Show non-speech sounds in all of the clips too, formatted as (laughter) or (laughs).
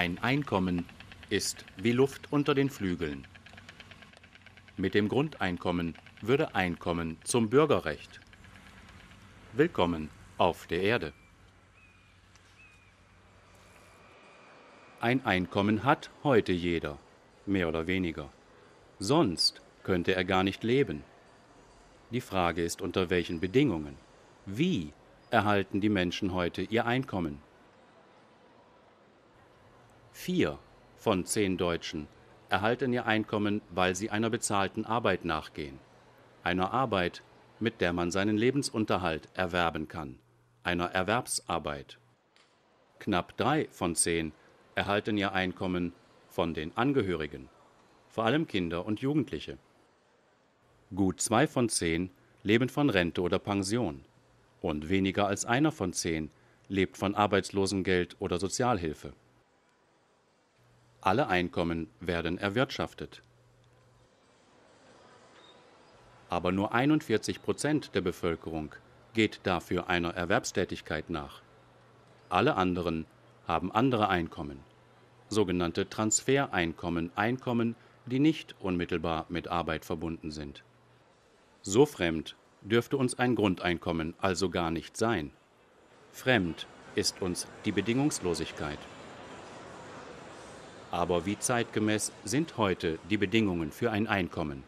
Ein Einkommen ist wie Luft unter den Flügeln. Mit dem Grundeinkommen würde Einkommen zum Bürgerrecht. Willkommen auf der Erde. Ein Einkommen hat heute jeder, mehr oder weniger. Sonst könnte er gar nicht leben. Die Frage ist, unter welchen Bedingungen. Wie erhalten die Menschen heute ihr Einkommen? Vier von zehn Deutschen erhalten ihr Einkommen, weil sie einer bezahlten Arbeit nachgehen. Einer Arbeit, mit der man seinen Lebensunterhalt erwerben kann. Einer Erwerbsarbeit. Knapp drei von zehn erhalten ihr Einkommen von den Angehörigen, vor allem Kinder und Jugendliche. Gut zwei von zehn leben von Rente oder Pension und weniger als einer von zehn lebt von Arbeitslosengeld oder Sozialhilfe. Alle Einkommen werden erwirtschaftet. Aber nur 41 Prozent der Bevölkerung geht dafür einer Erwerbstätigkeit nach. Alle anderen haben andere Einkommen, sogenannte Transfereinkommen, Einkommen, die nicht unmittelbar mit Arbeit verbunden sind. So fremd dürfte uns ein Grundeinkommen also gar nicht sein. Fremd ist uns die Bedingungslosigkeit. Aber wie zeitgemäß sind heute die Bedingungen für ein Einkommen?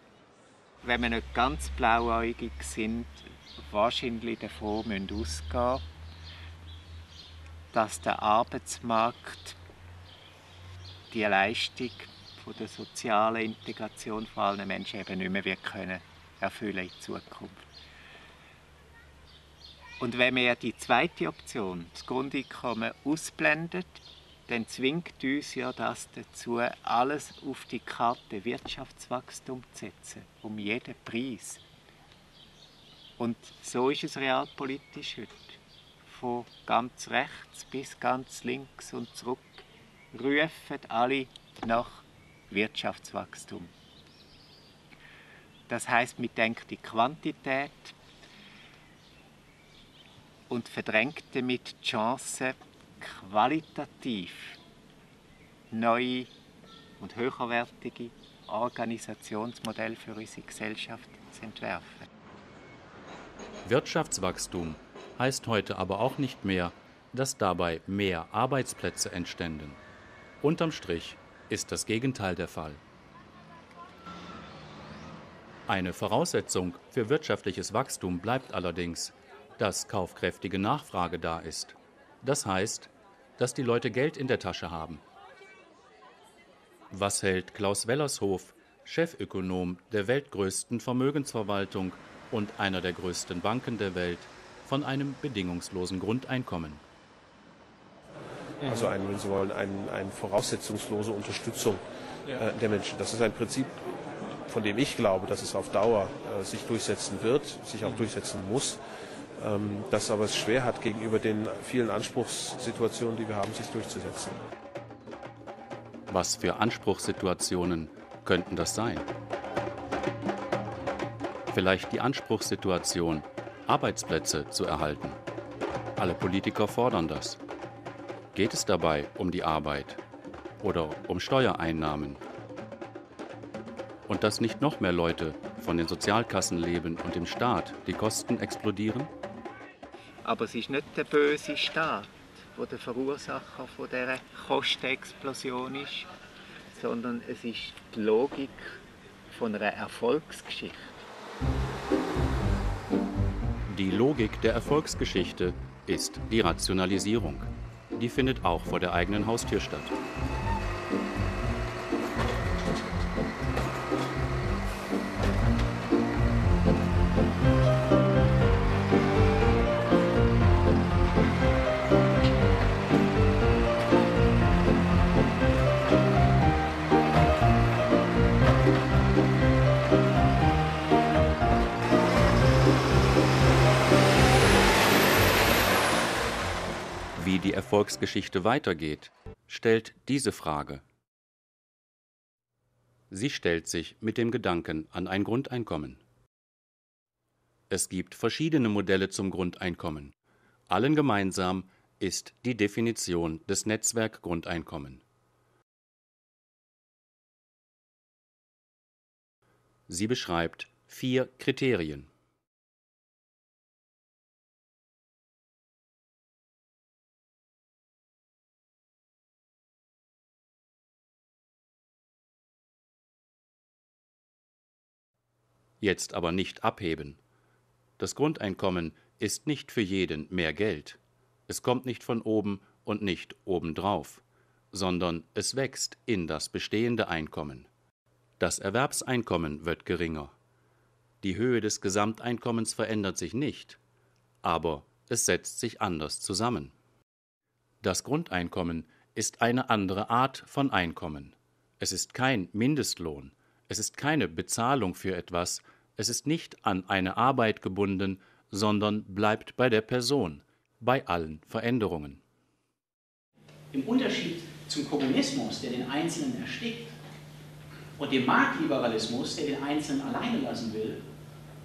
Wenn wir nicht ganz blauäugig sind, wahrscheinlich davon müssen ausgehen dass der Arbeitsmarkt die Leistung von der sozialen Integration von allen Menschen eben nicht mehr können erfüllen in Zukunft. Und wenn wir die zweite Option, das Grundeinkommen, ausblendet, dann zwingt uns ja das dazu, alles auf die Karte Wirtschaftswachstum zu setzen, um jeden Preis. Und so ist es realpolitisch heute. Von ganz rechts bis ganz links und zurück rufen alle nach Wirtschaftswachstum. Das heißt, man denkt die Quantität und verdrängt damit die Chance, qualitativ neue und höherwertige Organisationsmodelle für unsere Gesellschaft zu entwerfen. Wirtschaftswachstum heißt heute aber auch nicht mehr, dass dabei mehr Arbeitsplätze entständen. Unterm Strich ist das Gegenteil der Fall. Eine Voraussetzung für wirtschaftliches Wachstum bleibt allerdings, dass kaufkräftige Nachfrage da ist. Das heißt, dass die Leute Geld in der Tasche haben. Was hält Klaus Wellershof, Chefökonom der weltgrößten Vermögensverwaltung und einer der größten Banken der Welt, von einem bedingungslosen Grundeinkommen? Also, ein, wenn Sie wollen, eine ein voraussetzungslose Unterstützung äh, der Menschen. Das ist ein Prinzip, von dem ich glaube, dass es auf Dauer äh, sich durchsetzen wird, sich auch durchsetzen muss ähm, das aber es schwer hat, gegenüber den vielen Anspruchssituationen, die wir haben, sich durchzusetzen. Was für Anspruchssituationen könnten das sein? Vielleicht die Anspruchssituation, Arbeitsplätze zu erhalten. Alle Politiker fordern das. Geht es dabei um die Arbeit oder um Steuereinnahmen? Und dass nicht noch mehr Leute von den Sozialkassen leben und im Staat die Kosten explodieren? Aber es ist nicht der böse Staat, der der Verursacher von dieser Kostenexplosion ist, sondern es ist die Logik von einer Erfolgsgeschichte. Die Logik der Erfolgsgeschichte ist die Rationalisierung. Die findet auch vor der eigenen Haustür statt. Erfolgsgeschichte weitergeht, stellt diese Frage. Sie stellt sich mit dem Gedanken an ein Grundeinkommen. Es gibt verschiedene Modelle zum Grundeinkommen. Allen gemeinsam ist die Definition des Netzwerkgrundeinkommen. Sie beschreibt vier Kriterien. Jetzt aber nicht abheben. Das Grundeinkommen ist nicht für jeden mehr Geld. Es kommt nicht von oben und nicht obendrauf, sondern es wächst in das bestehende Einkommen. Das Erwerbseinkommen wird geringer. Die Höhe des Gesamteinkommens verändert sich nicht, aber es setzt sich anders zusammen. Das Grundeinkommen ist eine andere Art von Einkommen. Es ist kein Mindestlohn, es ist keine Bezahlung für etwas, es ist nicht an eine Arbeit gebunden, sondern bleibt bei der Person, bei allen Veränderungen. Im Unterschied zum Kommunismus, der den Einzelnen erstickt, und dem Marktliberalismus, der den Einzelnen alleine lassen will,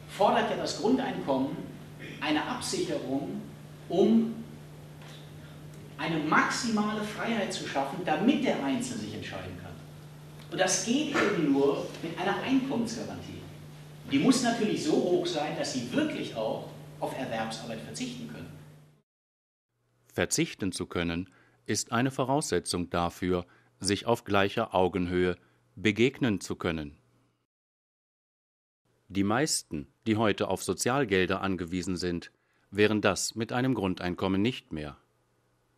fordert ja das Grundeinkommen eine Absicherung, um eine maximale Freiheit zu schaffen, damit der Einzelne sich entscheiden kann. Und das geht eben nur mit einer Einkommensgarantie. Die muss natürlich so hoch sein, dass sie wirklich auch auf Erwerbsarbeit verzichten können. Verzichten zu können ist eine Voraussetzung dafür, sich auf gleicher Augenhöhe begegnen zu können. Die meisten, die heute auf Sozialgelder angewiesen sind, wären das mit einem Grundeinkommen nicht mehr.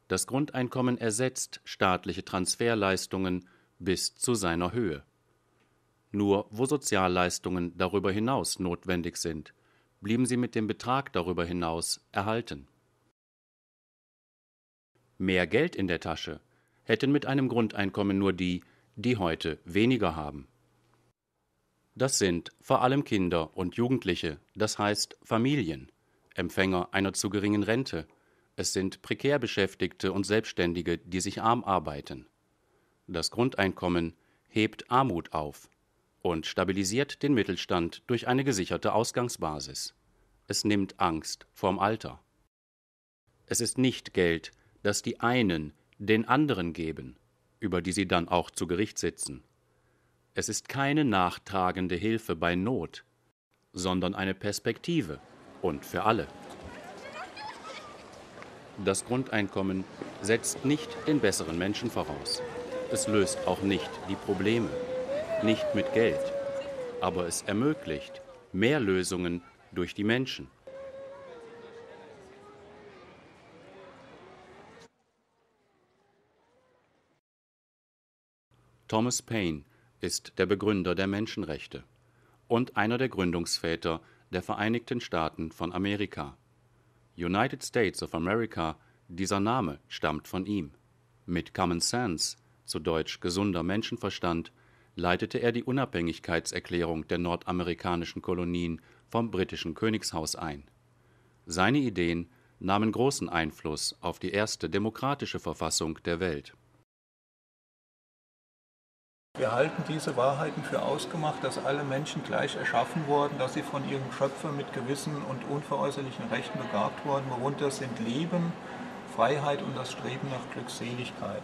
Das Grundeinkommen ersetzt staatliche Transferleistungen bis zu seiner Höhe. Nur wo Sozialleistungen darüber hinaus notwendig sind, blieben sie mit dem Betrag darüber hinaus erhalten. Mehr Geld in der Tasche hätten mit einem Grundeinkommen nur die, die heute weniger haben. Das sind vor allem Kinder und Jugendliche, das heißt Familien, Empfänger einer zu geringen Rente, es sind prekär Beschäftigte und Selbstständige, die sich arm arbeiten. Das Grundeinkommen hebt Armut auf und stabilisiert den Mittelstand durch eine gesicherte Ausgangsbasis. Es nimmt Angst vorm Alter. Es ist nicht Geld, das die einen den anderen geben, über die sie dann auch zu Gericht sitzen. Es ist keine nachtragende Hilfe bei Not, sondern eine Perspektive und für alle. Das Grundeinkommen setzt nicht den besseren Menschen voraus. Es löst auch nicht die Probleme nicht mit Geld, aber es ermöglicht mehr Lösungen durch die Menschen. Thomas Paine ist der Begründer der Menschenrechte und einer der Gründungsväter der Vereinigten Staaten von Amerika. United States of America, dieser Name stammt von ihm. Mit Common Sense, zu Deutsch gesunder Menschenverstand, leitete er die Unabhängigkeitserklärung der nordamerikanischen Kolonien vom britischen Königshaus ein. Seine Ideen nahmen großen Einfluss auf die erste demokratische Verfassung der Welt. Wir halten diese Wahrheiten für ausgemacht, dass alle Menschen gleich erschaffen wurden, dass sie von ihrem Schöpfer mit gewissen und unveräußerlichen Rechten begabt wurden, worunter sind Leben, Freiheit und das Streben nach Glückseligkeit.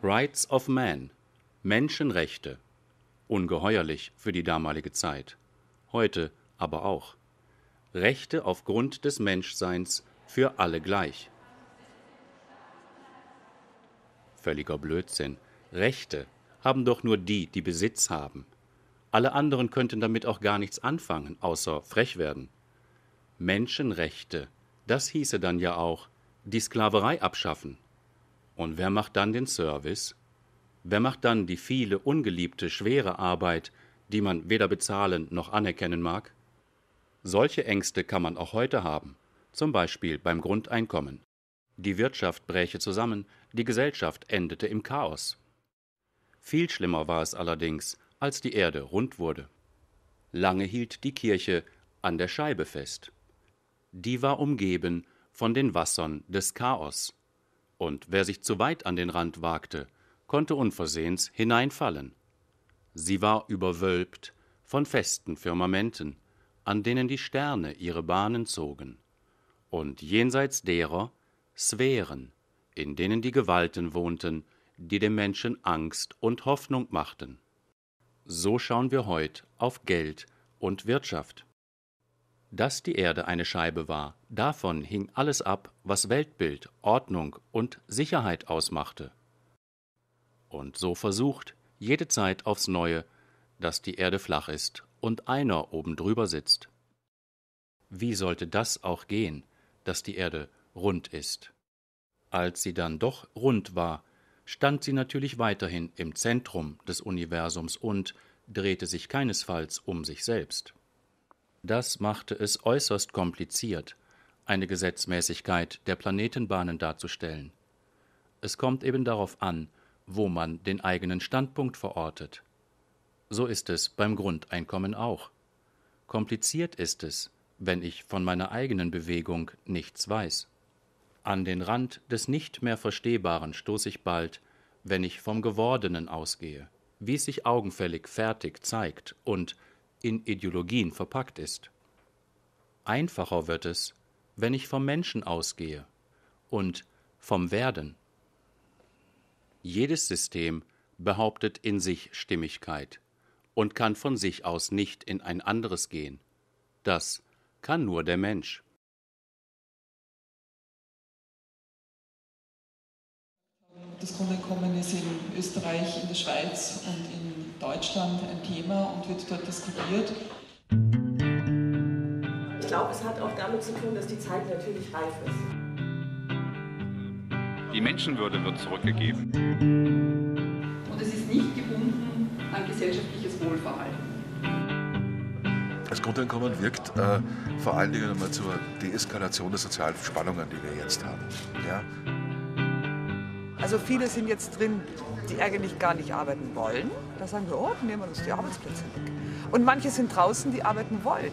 Rights of Man, Menschenrechte, ungeheuerlich für die damalige Zeit, heute aber auch. Rechte aufgrund des Menschseins für alle gleich. Völliger Blödsinn. Rechte haben doch nur die, die Besitz haben. Alle anderen könnten damit auch gar nichts anfangen, außer frech werden. Menschenrechte, das hieße dann ja auch die Sklaverei abschaffen, und wer macht dann den Service? Wer macht dann die viele ungeliebte, schwere Arbeit, die man weder bezahlen noch anerkennen mag? Solche Ängste kann man auch heute haben, zum Beispiel beim Grundeinkommen. Die Wirtschaft bräche zusammen, die Gesellschaft endete im Chaos. Viel schlimmer war es allerdings, als die Erde rund wurde. Lange hielt die Kirche an der Scheibe fest. Die war umgeben von den Wassern des Chaos und wer sich zu weit an den Rand wagte, konnte unversehens hineinfallen. Sie war überwölbt von festen Firmamenten, an denen die Sterne ihre Bahnen zogen, und jenseits derer Sphären, in denen die Gewalten wohnten, die dem Menschen Angst und Hoffnung machten. So schauen wir heute auf Geld und Wirtschaft. Dass die Erde eine Scheibe war, davon hing alles ab, was Weltbild, Ordnung und Sicherheit ausmachte. Und so versucht, jede Zeit aufs Neue, dass die Erde flach ist und einer oben drüber sitzt. Wie sollte das auch gehen, dass die Erde rund ist? Als sie dann doch rund war, stand sie natürlich weiterhin im Zentrum des Universums und drehte sich keinesfalls um sich selbst. Das machte es äußerst kompliziert, eine Gesetzmäßigkeit der Planetenbahnen darzustellen. Es kommt eben darauf an, wo man den eigenen Standpunkt verortet. So ist es beim Grundeinkommen auch. Kompliziert ist es, wenn ich von meiner eigenen Bewegung nichts weiß. An den Rand des nicht mehr Verstehbaren stoße ich bald, wenn ich vom Gewordenen ausgehe, wie es sich augenfällig fertig zeigt und in Ideologien verpackt ist. Einfacher wird es, wenn ich vom Menschen ausgehe und vom Werden. Jedes System behauptet in sich Stimmigkeit und kann von sich aus nicht in ein anderes gehen. Das kann nur der Mensch. Das Grundeinkommen ist in Österreich, in der Schweiz und in Deutschland ein Thema und wird dort diskutiert. Ich glaube, es hat auch damit zu tun, dass die Zeit natürlich reif ist. Die Menschenwürde wird zurückgegeben. Und es ist nicht gebunden an gesellschaftliches Wohlverhalten. Das Grundeinkommen wirkt äh, vor allen Dingen einmal zur Deeskalation der sozialen Spannungen, die wir jetzt haben. Ja? Also viele sind jetzt drin, die eigentlich gar nicht arbeiten wollen. Da sagen wir, oh, nehmen wir uns die Arbeitsplätze weg. Und manche sind draußen, die arbeiten wollen.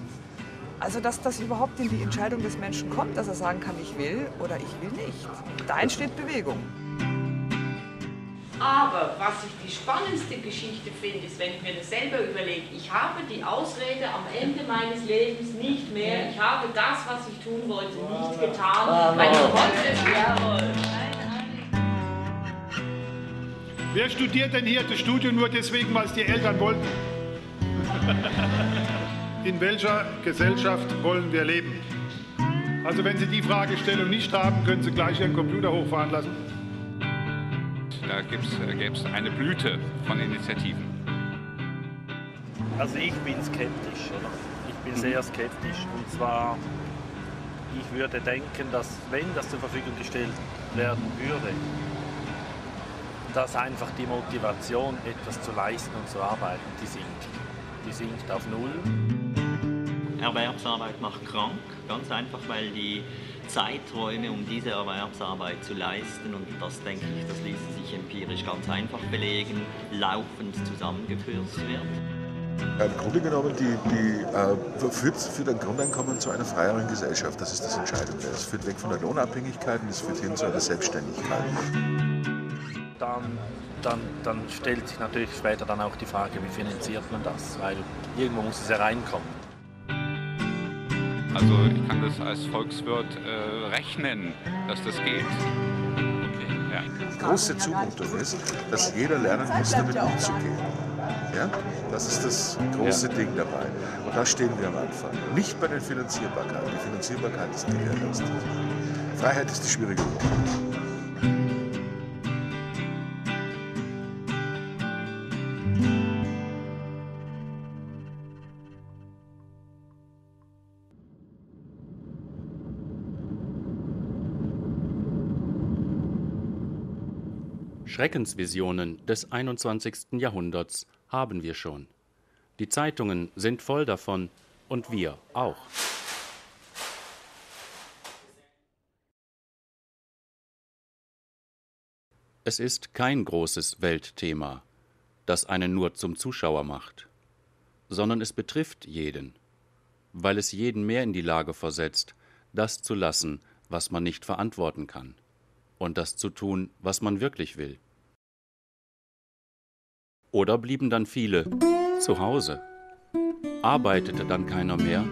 Also dass das überhaupt in die Entscheidung des Menschen kommt, dass er sagen kann, ich will oder ich will nicht. Da entsteht Bewegung. Aber was ich die spannendste Geschichte finde, ist, wenn ich mir das selber überlege, ich habe die Ausrede am Ende meines Lebens nicht mehr, ich habe das, was ich tun wollte, nicht getan, weil ich konnte, jawohl. Wer studiert denn hier das Studium nur deswegen, weil es die Eltern wollten? (laughs) In welcher Gesellschaft wollen wir leben? Also wenn Sie die Fragestellung nicht haben, können Sie gleich Ihren Computer hochfahren lassen. Da gäbe es eine Blüte von Initiativen. Also ich bin skeptisch, oder? Ich bin sehr skeptisch. Und zwar, ich würde denken, dass wenn das zur Verfügung gestellt werden würde, dass einfach die Motivation, etwas zu leisten und zu arbeiten, die sinkt. Die sinkt auf Null. Erwerbsarbeit macht krank, ganz einfach, weil die Zeiträume, um diese Erwerbsarbeit zu leisten, und das denke ich, das ließe sich empirisch ganz einfach belegen, laufend zusammengekürzt wird. Im Grunde genommen die, die, äh, führt, führt ein Grundeinkommen zu einer freieren Gesellschaft. Das ist das Entscheidende. Es führt weg von der Lohnabhängigkeit und es führt hin zu einer Selbstständigkeit. Dann, dann, dann stellt sich natürlich später dann auch die Frage, wie finanziert man das? Weil irgendwo muss es ja reinkommen. Also ich kann das als Volkswirt äh, rechnen, dass das geht. Okay, ja. Die große Zukunft ist, dass jeder lernen muss, damit umzugehen. Ja? Das ist das große ja. Ding dabei. Und da stehen wir am Anfang. Nicht bei den Finanzierbarkeiten. Die Finanzierbarkeit ist gewährleistet. Freiheit ist die schwierige Nummer. Schreckensvisionen des 21. Jahrhunderts haben wir schon. Die Zeitungen sind voll davon und wir auch. Es ist kein großes Weltthema, das einen nur zum Zuschauer macht, sondern es betrifft jeden, weil es jeden mehr in die Lage versetzt, das zu lassen, was man nicht verantworten kann, und das zu tun, was man wirklich will. Oder blieben dann viele zu Hause? Arbeitete dann keiner mehr?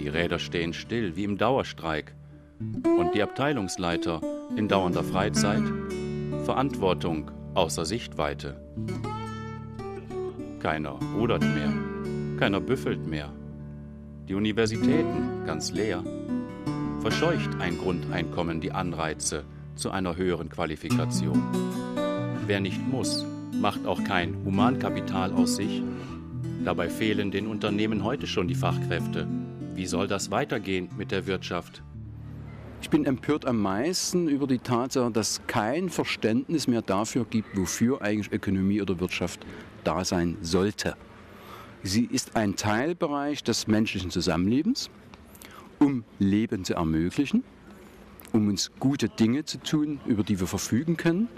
Die Räder stehen still wie im Dauerstreik. Und die Abteilungsleiter in dauernder Freizeit? Verantwortung außer Sichtweite. Keiner rudert mehr, keiner büffelt mehr. Die Universitäten ganz leer. Verscheucht ein Grundeinkommen die Anreize zu einer höheren Qualifikation. Wer nicht muss, macht auch kein Humankapital aus sich. Dabei fehlen den Unternehmen heute schon die Fachkräfte. Wie soll das weitergehen mit der Wirtschaft? Ich bin empört am meisten über die Tatsache, dass kein Verständnis mehr dafür gibt, wofür eigentlich Ökonomie oder Wirtschaft da sein sollte. Sie ist ein Teilbereich des menschlichen Zusammenlebens, um Leben zu ermöglichen, um uns gute Dinge zu tun, über die wir verfügen können.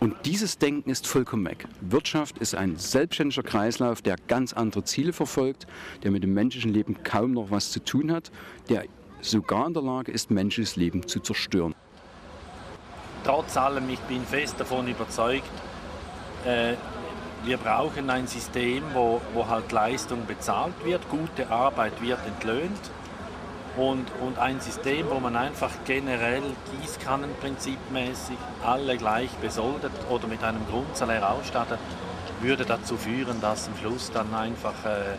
Und dieses Denken ist vollkommen weg. Wirtschaft ist ein selbstständiger Kreislauf, der ganz andere Ziele verfolgt, der mit dem menschlichen Leben kaum noch was zu tun hat, der sogar in der Lage ist, menschliches Leben zu zerstören. Trotz allem, ich bin fest davon überzeugt, äh, wir brauchen ein System, wo, wo halt Leistung bezahlt wird, gute Arbeit wird entlöhnt und, und ein System, wo man einfach generell Gießkannenprinzipmäßig alle gleich besoldet oder mit einem Grundsalär ausstattet, würde dazu führen, dass am Schluss dann einfach äh,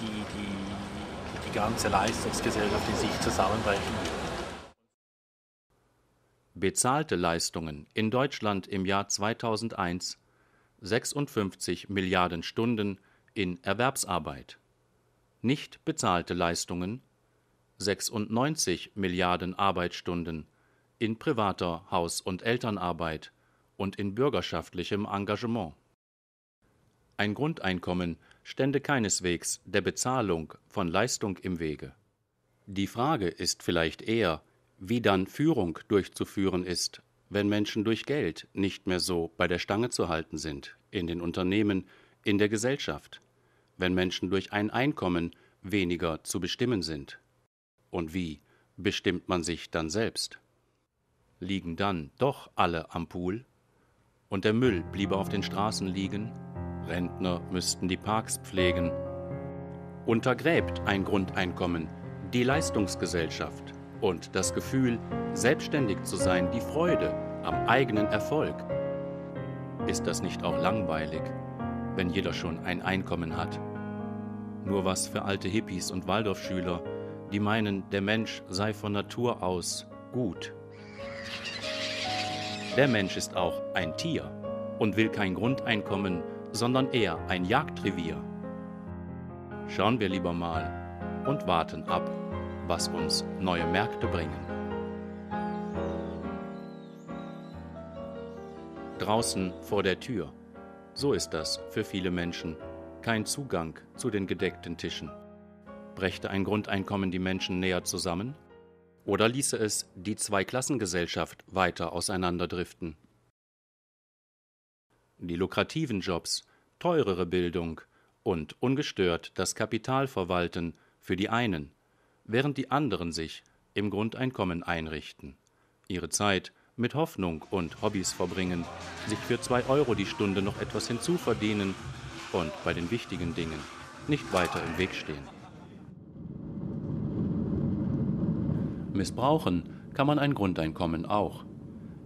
die, die, die ganze Leistungsgesellschaft in sich zusammenbrechen würde. Bezahlte Leistungen in Deutschland im Jahr 2001 56 Milliarden Stunden in Erwerbsarbeit. Nicht bezahlte Leistungen 96 Milliarden Arbeitsstunden in privater Haus- und Elternarbeit und in bürgerschaftlichem Engagement. Ein Grundeinkommen stände keineswegs der Bezahlung von Leistung im Wege. Die Frage ist vielleicht eher, wie dann Führung durchzuführen ist wenn Menschen durch Geld nicht mehr so bei der Stange zu halten sind, in den Unternehmen, in der Gesellschaft, wenn Menschen durch ein Einkommen weniger zu bestimmen sind. Und wie bestimmt man sich dann selbst? Liegen dann doch alle am Pool? Und der Müll bliebe auf den Straßen liegen? Rentner müssten die Parks pflegen. Untergräbt ein Grundeinkommen die Leistungsgesellschaft und das Gefühl, selbstständig zu sein, die Freude am eigenen Erfolg. Ist das nicht auch langweilig, wenn jeder schon ein Einkommen hat? Nur was für alte Hippies und Waldorfschüler, die meinen, der Mensch sei von Natur aus gut. Der Mensch ist auch ein Tier und will kein Grundeinkommen, sondern eher ein Jagdrevier. Schauen wir lieber mal und warten ab, was uns neue Märkte bringen. Draußen vor der Tür. So ist das für viele Menschen. Kein Zugang zu den gedeckten Tischen. Brächte ein Grundeinkommen die Menschen näher zusammen? Oder ließe es die Zweiklassengesellschaft weiter auseinanderdriften? Die lukrativen Jobs, teurere Bildung und ungestört das Kapital verwalten für die einen, während die anderen sich im Grundeinkommen einrichten, ihre Zeit mit Hoffnung und Hobbys verbringen, sich für zwei Euro die Stunde noch etwas hinzuverdienen und bei den wichtigen Dingen nicht weiter im Weg stehen. Missbrauchen kann man ein Grundeinkommen auch,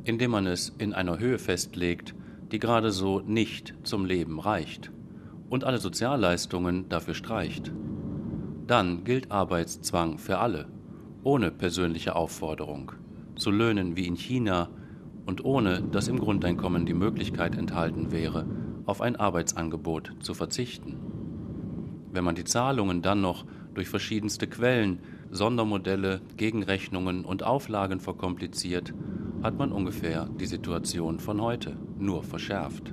indem man es in einer Höhe festlegt, die gerade so nicht zum Leben reicht und alle Sozialleistungen dafür streicht. Dann gilt Arbeitszwang für alle, ohne persönliche Aufforderung, zu Löhnen wie in China und ohne dass im Grundeinkommen die Möglichkeit enthalten wäre, auf ein Arbeitsangebot zu verzichten. Wenn man die Zahlungen dann noch durch verschiedenste Quellen, Sondermodelle, Gegenrechnungen und Auflagen verkompliziert, hat man ungefähr die Situation von heute, nur verschärft.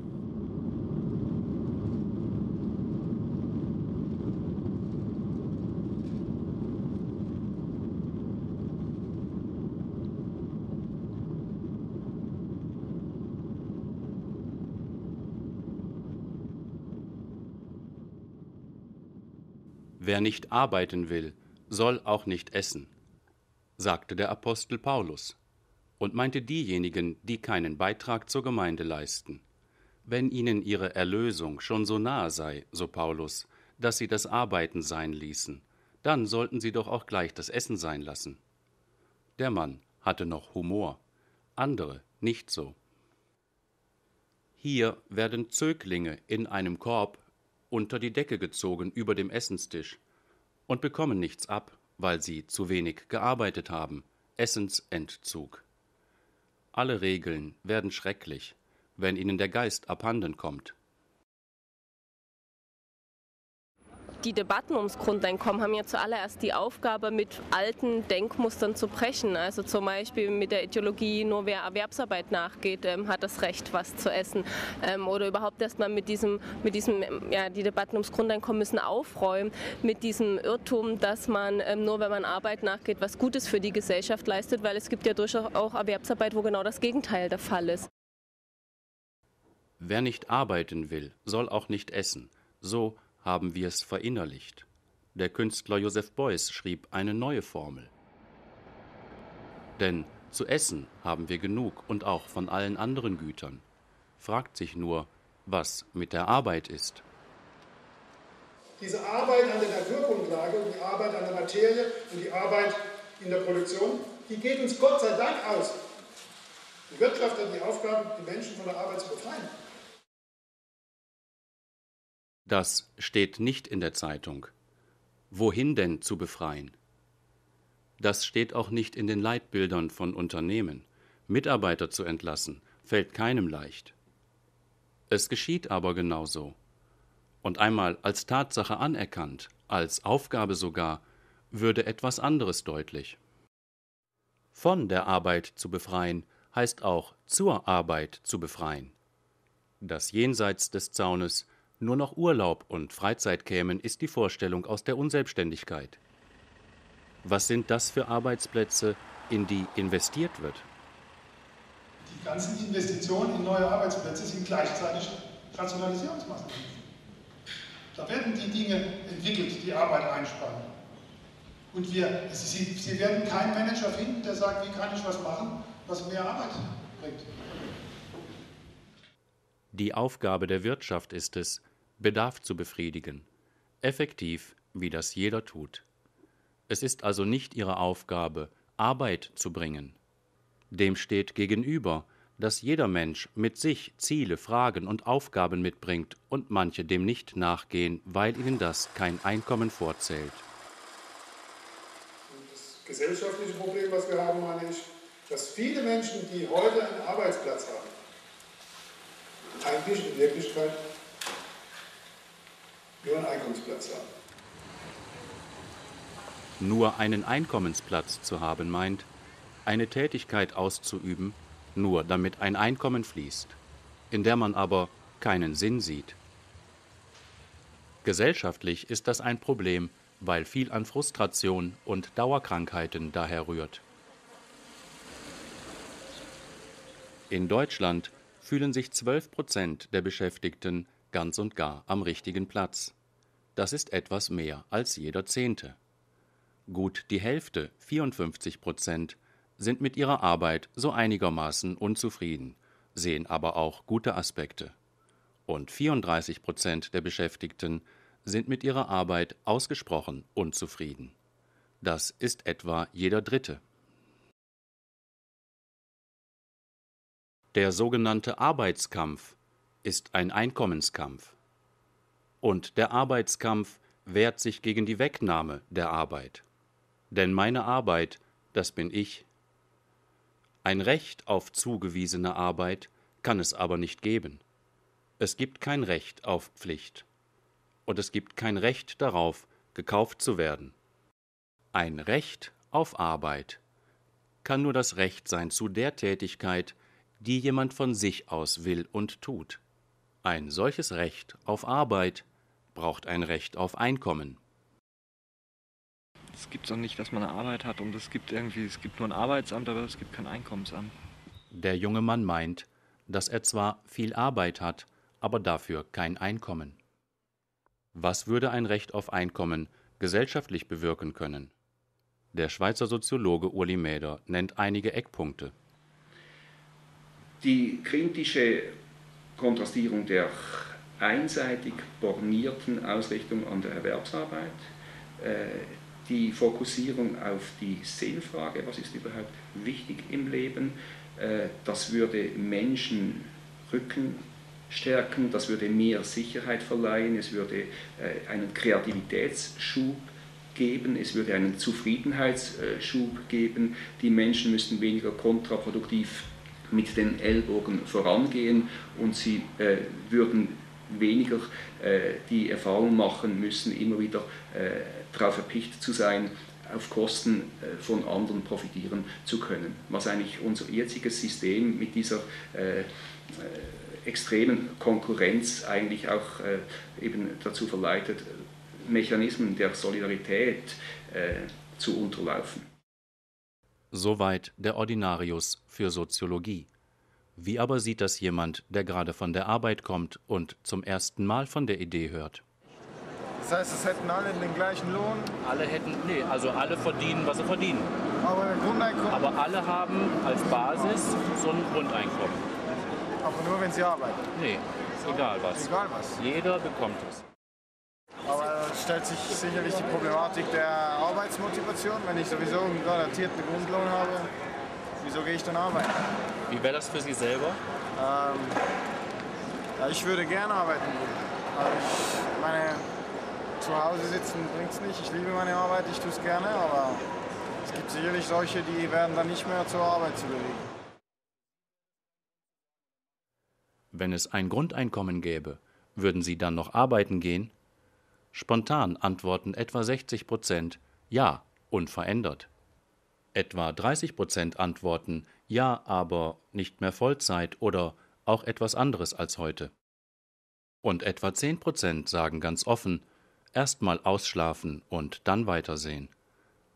Wer nicht arbeiten will, soll auch nicht essen, sagte der Apostel Paulus und meinte diejenigen, die keinen Beitrag zur Gemeinde leisten. Wenn ihnen ihre Erlösung schon so nahe sei, so Paulus, dass sie das Arbeiten sein ließen, dann sollten sie doch auch gleich das Essen sein lassen. Der Mann hatte noch Humor, andere nicht so. Hier werden Zöglinge in einem Korb unter die Decke gezogen über dem Essenstisch und bekommen nichts ab, weil sie zu wenig gearbeitet haben. Essensentzug. Alle Regeln werden schrecklich, wenn ihnen der Geist abhanden kommt. Die Debatten ums Grundeinkommen haben ja zuallererst die Aufgabe, mit alten Denkmustern zu brechen. Also zum Beispiel mit der Ideologie, nur wer Erwerbsarbeit nachgeht, ähm, hat das Recht, was zu essen. Ähm, oder überhaupt erstmal mit diesem, mit diesem, ja, die Debatten ums Grundeinkommen müssen aufräumen, mit diesem Irrtum, dass man ähm, nur, wenn man Arbeit nachgeht, was Gutes für die Gesellschaft leistet, weil es gibt ja durchaus auch Erwerbsarbeit, wo genau das Gegenteil der Fall ist. Wer nicht arbeiten will, soll auch nicht essen. So haben wir es verinnerlicht. Der Künstler Joseph Beuys schrieb eine neue Formel. Denn zu essen haben wir genug und auch von allen anderen Gütern. Fragt sich nur, was mit der Arbeit ist. Diese Arbeit an der Naturgrundlage und die Arbeit an der Materie und die Arbeit in der Produktion, die geht uns Gott sei Dank aus. Die Wirtschaft hat die Aufgabe, die Menschen von der Arbeit zu befreien. Das steht nicht in der Zeitung. Wohin denn zu befreien? Das steht auch nicht in den Leitbildern von Unternehmen. Mitarbeiter zu entlassen, fällt keinem leicht. Es geschieht aber genauso. Und einmal als Tatsache anerkannt, als Aufgabe sogar, würde etwas anderes deutlich. Von der Arbeit zu befreien heißt auch zur Arbeit zu befreien. Das Jenseits des Zaunes nur noch Urlaub und Freizeit kämen, ist die Vorstellung aus der Unselbstständigkeit. Was sind das für Arbeitsplätze, in die investiert wird? Die ganzen Investitionen in neue Arbeitsplätze sind gleichzeitig Rationalisierungsmaßnahmen. Da werden die Dinge entwickelt, die Arbeit einsparen. Und wir, Sie, Sie werden keinen Manager finden, der sagt, wie kann ich was machen, was mehr Arbeit bringt. Die Aufgabe der Wirtschaft ist es, Bedarf zu befriedigen, effektiv, wie das jeder tut. Es ist also nicht ihre Aufgabe, Arbeit zu bringen. Dem steht gegenüber, dass jeder Mensch mit sich Ziele, Fragen und Aufgaben mitbringt und manche dem nicht nachgehen, weil ihnen das kein Einkommen vorzählt. Das gesellschaftliche Problem, was wir haben, meine ich, dass viele Menschen, die heute einen Arbeitsplatz haben, eigentlich in Wirklichkeit nur einen Einkommensplatz haben. Nur einen Einkommensplatz zu haben meint, eine Tätigkeit auszuüben, nur damit ein Einkommen fließt, in der man aber keinen Sinn sieht. Gesellschaftlich ist das ein Problem, weil viel an Frustration und Dauerkrankheiten daher rührt. In Deutschland fühlen sich 12 Prozent der Beschäftigten ganz und gar am richtigen Platz. Das ist etwas mehr als jeder Zehnte. Gut die Hälfte, 54 Prozent, sind mit ihrer Arbeit so einigermaßen unzufrieden, sehen aber auch gute Aspekte. Und 34 Prozent der Beschäftigten sind mit ihrer Arbeit ausgesprochen unzufrieden. Das ist etwa jeder Dritte. Der sogenannte Arbeitskampf ist ein Einkommenskampf. Und der Arbeitskampf wehrt sich gegen die Wegnahme der Arbeit. Denn meine Arbeit, das bin ich. Ein Recht auf zugewiesene Arbeit kann es aber nicht geben. Es gibt kein Recht auf Pflicht. Und es gibt kein Recht darauf, gekauft zu werden. Ein Recht auf Arbeit kann nur das Recht sein zu der Tätigkeit, die jemand von sich aus will und tut. Ein solches Recht auf Arbeit braucht ein Recht auf Einkommen. Es gibt doch nicht, dass man eine Arbeit hat und es gibt irgendwie, es gibt nur ein Arbeitsamt, aber es gibt kein Einkommensamt. Der junge Mann meint, dass er zwar viel Arbeit hat, aber dafür kein Einkommen. Was würde ein Recht auf Einkommen gesellschaftlich bewirken können? Der Schweizer Soziologe Uli Mäder nennt einige Eckpunkte die kritische Kontrastierung der einseitig bornierten Ausrichtung an der Erwerbsarbeit, äh, die Fokussierung auf die Sinnfrage, was ist überhaupt wichtig im Leben, äh, das würde Menschen rücken stärken, das würde mehr Sicherheit verleihen, es würde einen Kreativitätsschub geben, es würde einen Zufriedenheitsschub geben, die Menschen müssten weniger kontraproduktiv mit den Ellbogen vorangehen und sie äh, würden weniger äh, die Erfahrung machen müssen, immer wieder äh, darauf erpicht zu sein, auf Kosten äh, von anderen profitieren zu können. Was eigentlich unser jetziges System mit dieser äh, äh, extremen Konkurrenz eigentlich auch eben dazu verleitet, Mechanismen der Solidarität zu unterlaufen. Soweit der Ordinarius für Soziologie. Wie aber sieht das jemand, der gerade von der Arbeit kommt und zum ersten Mal von der Idee hört? Das heißt, es hätten alle den gleichen Lohn? Alle hätten, nee, also alle verdienen, was sie verdienen. Aber ein Grundeinkommen? Aber alle haben als Basis so ein Grundeinkommen. Aber nur, wenn sie arbeiten? Nee, egal was. Egal was? Jeder bekommt es. Aber es stellt sich sicherlich die Problematik der Arbeitsmotivation. Wenn ich sowieso einen garantierten Grundlohn habe, wieso gehe ich dann arbeiten? Wie wäre das für Sie selber? Ähm, ja, ich würde gerne arbeiten Also ich meine, zu Hause sitzen bringt es nicht. Ich liebe meine Arbeit, ich tue es gerne, aber es gibt sicherlich solche, die werden dann nicht mehr zur Arbeit zu bewegen. Wenn es ein Grundeinkommen gäbe, würden Sie dann noch arbeiten gehen? Spontan antworten etwa 60 Prozent Ja, unverändert. Etwa 30 Prozent antworten Ja, aber nicht mehr Vollzeit oder auch etwas anderes als heute. Und etwa 10 Prozent sagen ganz offen, erstmal ausschlafen und dann weitersehen.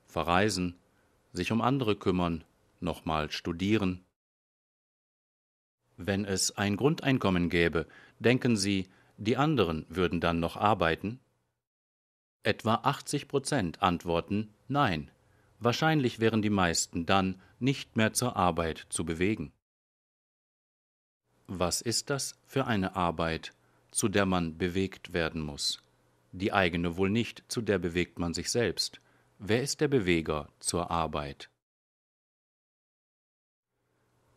Verreisen, sich um andere kümmern, nochmal studieren. Wenn es ein Grundeinkommen gäbe, denken Sie, die anderen würden dann noch arbeiten? Etwa 80 Prozent antworten Nein. Wahrscheinlich wären die meisten dann nicht mehr zur Arbeit zu bewegen. Was ist das für eine Arbeit, zu der man bewegt werden muss? Die eigene wohl nicht, zu der bewegt man sich selbst. Wer ist der Beweger zur Arbeit?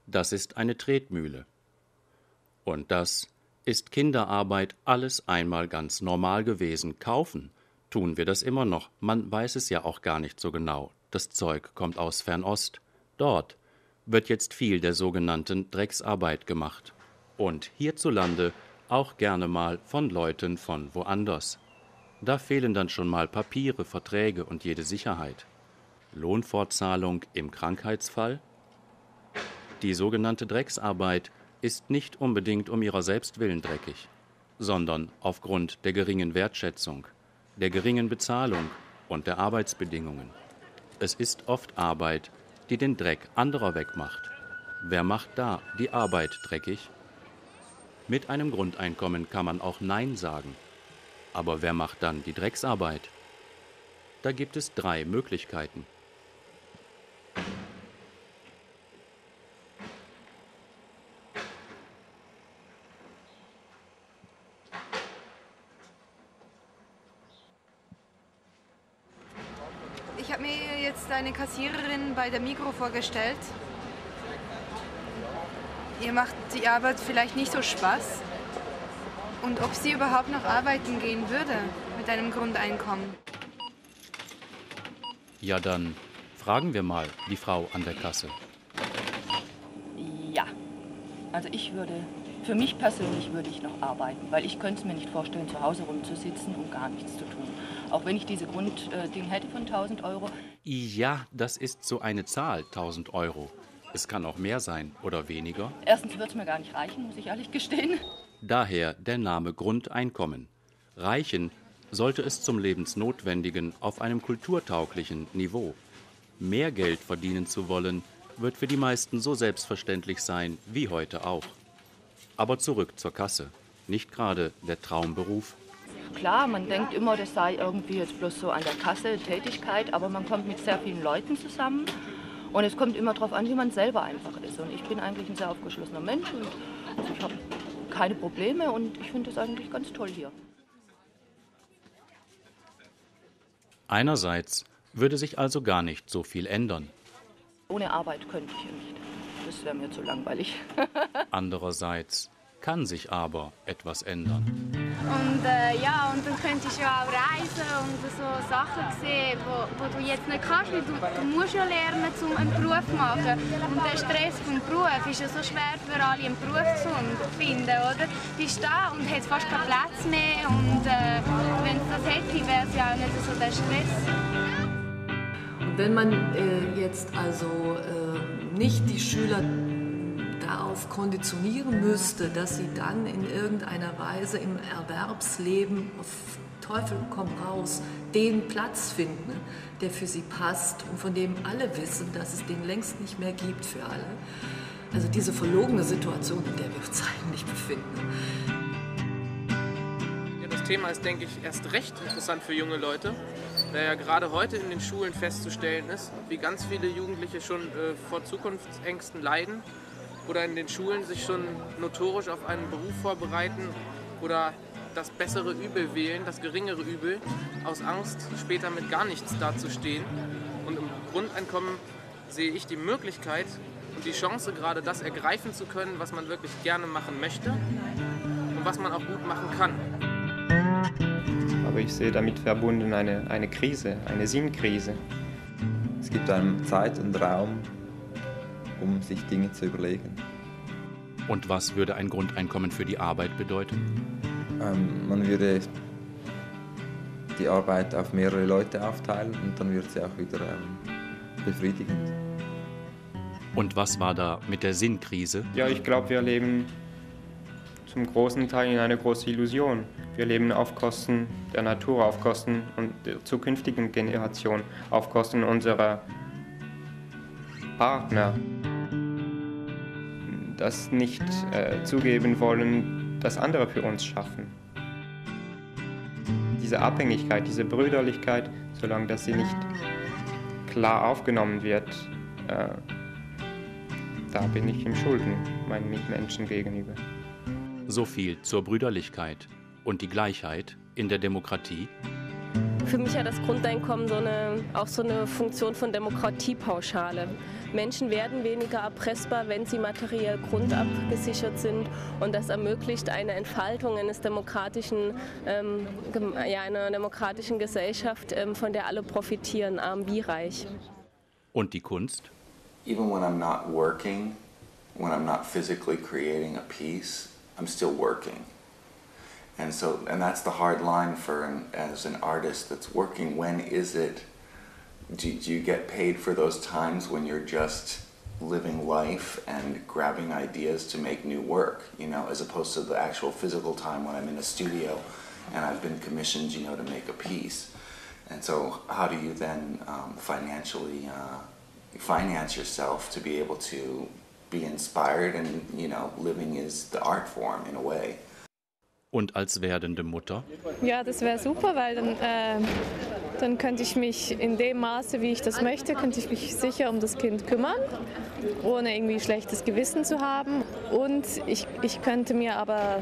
Das ist eine Tretmühle. Und das ist Kinderarbeit alles einmal ganz normal gewesen. Kaufen, tun wir das immer noch. Man weiß es ja auch gar nicht so genau. Das Zeug kommt aus Fernost. Dort wird jetzt viel der sogenannten Drecksarbeit gemacht. Und hierzulande auch gerne mal von Leuten von woanders. Da fehlen dann schon mal Papiere, Verträge und jede Sicherheit. Lohnfortzahlung im Krankheitsfall? Die sogenannte Drecksarbeit ist nicht unbedingt um ihrer selbst willen dreckig, sondern aufgrund der geringen Wertschätzung der geringen Bezahlung und der Arbeitsbedingungen. Es ist oft Arbeit, die den Dreck anderer wegmacht. Wer macht da die Arbeit dreckig? Mit einem Grundeinkommen kann man auch Nein sagen. Aber wer macht dann die Drecksarbeit? Da gibt es drei Möglichkeiten. eine Kassiererin bei der Migro vorgestellt. Ihr macht die Arbeit vielleicht nicht so Spaß. Und ob sie überhaupt noch arbeiten gehen würde mit einem Grundeinkommen. Ja, dann fragen wir mal die Frau an der Kasse. Ja, also ich würde, für mich persönlich würde ich noch arbeiten, weil ich könnte es mir nicht vorstellen, zu Hause rumzusitzen und gar nichts zu tun. Auch wenn ich diese Grundding hätte von 1000 Euro. Ja, das ist so eine Zahl, 1000 Euro. Es kann auch mehr sein oder weniger. Erstens wird es mir gar nicht reichen, muss ich ehrlich gestehen. Daher der Name Grundeinkommen. Reichen sollte es zum Lebensnotwendigen auf einem kulturtauglichen Niveau. Mehr Geld verdienen zu wollen, wird für die meisten so selbstverständlich sein wie heute auch. Aber zurück zur Kasse. Nicht gerade der Traumberuf Klar, man denkt immer, das sei irgendwie jetzt bloß so an der Kasse Tätigkeit, aber man kommt mit sehr vielen Leuten zusammen und es kommt immer darauf an, wie man selber einfach ist. Und ich bin eigentlich ein sehr aufgeschlossener Mensch und also ich habe keine Probleme und ich finde es eigentlich ganz toll hier. Einerseits würde sich also gar nicht so viel ändern. Ohne Arbeit könnte ich ja nicht. Das wäre mir zu langweilig. (laughs) Andererseits kann sich aber etwas ändern. Und äh, ja, und dann könntest du ja auch reisen und so Sachen sehen, wo, wo du jetzt nicht kannst, weil du, du musst ja lernen, um einen Beruf zu machen. Und der Stress vom Beruf ist ja so schwer für alle, einen Beruf zu finden, oder? Du bist da und hast fast keinen Platz mehr und äh, wenn es das hätte, wäre es ja auch nicht so der Stress. Und wenn man äh, jetzt also äh, nicht die Schüler darauf konditionieren müsste, dass sie dann in irgendeiner Weise im Erwerbsleben auf Teufel komm raus den Platz finden, der für sie passt und von dem alle wissen, dass es den längst nicht mehr gibt für alle. Also diese verlogene Situation, in der wir uns eigentlich befinden. Ja, das Thema ist, denke ich, erst recht interessant für junge Leute, da ja gerade heute in den Schulen festzustellen ist, wie ganz viele Jugendliche schon äh, vor Zukunftsängsten leiden oder in den Schulen sich schon notorisch auf einen Beruf vorbereiten oder das bessere Übel wählen, das geringere Übel, aus Angst, später mit gar nichts dazustehen. Und im Grundeinkommen sehe ich die Möglichkeit und die Chance, gerade das ergreifen zu können, was man wirklich gerne machen möchte und was man auch gut machen kann. Aber ich sehe damit verbunden eine, eine Krise, eine Sinnkrise. Es gibt einen Zeit und Raum, um sich Dinge zu überlegen. Und was würde ein Grundeinkommen für die Arbeit bedeuten? Ähm, man würde die Arbeit auf mehrere Leute aufteilen und dann wird sie auch wieder ähm, befriedigend. Und was war da mit der Sinnkrise? Ja, ich glaube, wir leben zum großen Teil in einer großen Illusion. Wir leben auf Kosten der Natur, auf Kosten der zukünftigen Generation, auf Kosten unserer Partner das nicht äh, zugeben wollen, dass andere für uns schaffen. Diese Abhängigkeit, diese Brüderlichkeit, solange das sie nicht klar aufgenommen wird, äh, da bin ich im Schulden meinen Mitmenschen gegenüber. So viel zur Brüderlichkeit und die Gleichheit in der Demokratie für mich hat das Grundeinkommen so eine, auch so eine Funktion von Demokratiepauschale. Menschen werden weniger erpressbar, wenn sie materiell grundabgesichert sind und das ermöglicht eine Entfaltung eines demokratischen, ähm, ja, einer demokratischen Gesellschaft, ähm, von der alle profitieren, arm wie reich. Und die Kunst? Even when I'm not working, when I'm not physically creating a piece, I'm still working. And so, and that's the hard line for an, as an artist that's working. When is it? Do, do you get paid for those times when you're just living life and grabbing ideas to make new work? You know, as opposed to the actual physical time when I'm in a studio and I've been commissioned, you know, to make a piece. And so, how do you then um, financially uh, finance yourself to be able to be inspired? And you know, living is the art form in a way. und als werdende Mutter? Ja, das wäre super, weil dann, äh, dann könnte ich mich in dem Maße, wie ich das möchte, könnte ich mich sicher um das Kind kümmern, ohne irgendwie schlechtes Gewissen zu haben. Und ich, ich könnte mir aber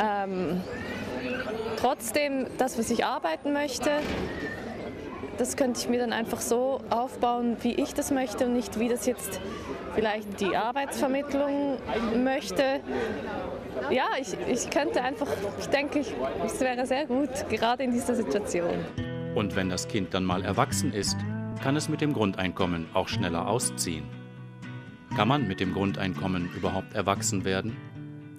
ähm, trotzdem das, was ich arbeiten möchte, das könnte ich mir dann einfach so aufbauen, wie ich das möchte und nicht wie das jetzt vielleicht die Arbeitsvermittlung möchte. Ja, ich, ich könnte einfach, ich denke, es wäre sehr gut, gerade in dieser Situation. Und wenn das Kind dann mal erwachsen ist, kann es mit dem Grundeinkommen auch schneller ausziehen. Kann man mit dem Grundeinkommen überhaupt erwachsen werden,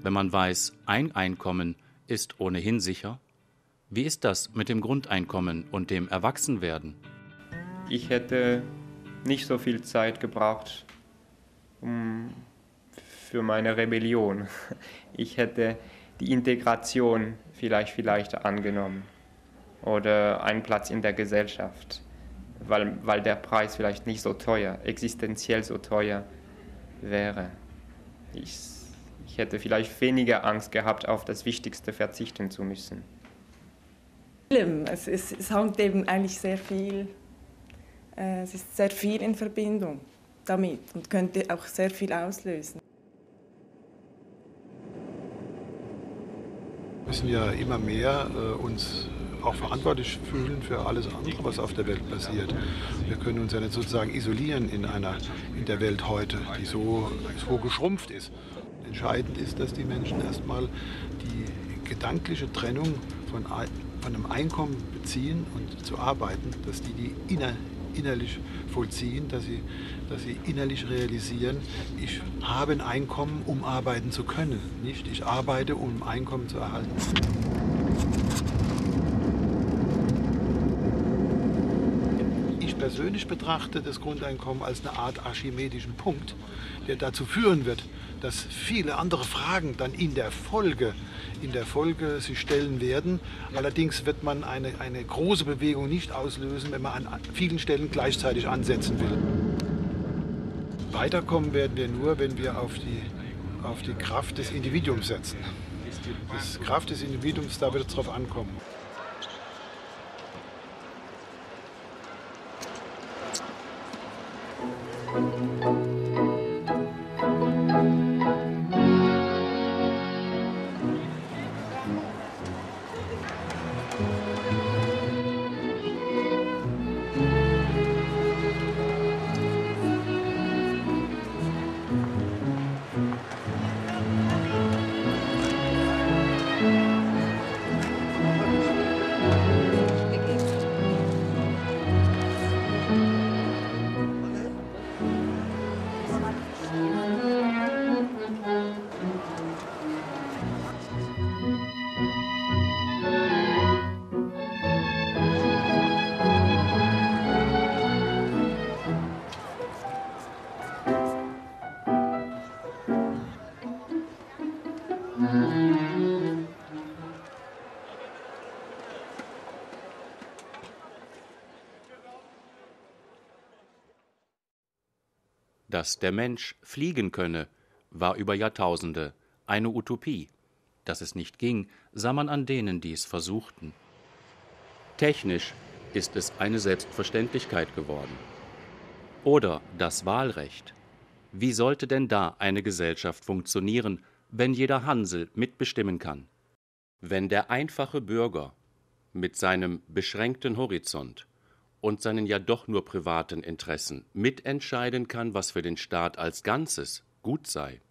wenn man weiß, ein Einkommen ist ohnehin sicher? Wie ist das mit dem Grundeinkommen und dem Erwachsenwerden? Ich hätte nicht so viel Zeit gebraucht, um für meine Rebellion. (laughs) Ich hätte die Integration vielleicht vielleicht angenommen oder einen Platz in der Gesellschaft, weil, weil der Preis vielleicht nicht so teuer, existenziell so teuer wäre. Ich, ich hätte vielleicht weniger Angst gehabt, auf das Wichtigste verzichten zu müssen. Es, ist, es hängt eben eigentlich sehr viel, äh, es ist sehr viel in Verbindung damit und könnte auch sehr viel auslösen. Müssen wir immer mehr äh, uns auch verantwortlich fühlen für alles andere, was auf der Welt passiert. Wir können uns ja nicht sozusagen isolieren in, einer, in der Welt heute, die so, so geschrumpft ist. Entscheidend ist, dass die Menschen erstmal die gedankliche Trennung von, von einem Einkommen beziehen und zu arbeiten, dass die die inner, innerlich vollziehen, dass sie, dass sie innerlich realisieren, ich habe ein Einkommen, um arbeiten zu können. Nicht, ich arbeite, um Einkommen zu erhalten. Ich persönlich betrachte das Grundeinkommen als eine Art archimedischen Punkt, der dazu führen wird, dass viele andere Fragen dann in der Folge, in der Folge sich stellen werden. Allerdings wird man eine, eine große Bewegung nicht auslösen, wenn man an vielen Stellen gleichzeitig ansetzen will. Weiterkommen werden wir nur, wenn wir auf die, auf die Kraft des Individuums setzen. Die Kraft des Individuums, da wird es drauf ankommen. Dass der Mensch fliegen könne, war über Jahrtausende eine Utopie. Dass es nicht ging, sah man an denen, die es versuchten. Technisch ist es eine Selbstverständlichkeit geworden. Oder das Wahlrecht. Wie sollte denn da eine Gesellschaft funktionieren, wenn jeder Hansel mitbestimmen kann? Wenn der einfache Bürger mit seinem beschränkten Horizont und seinen ja doch nur privaten Interessen mitentscheiden kann, was für den Staat als Ganzes gut sei.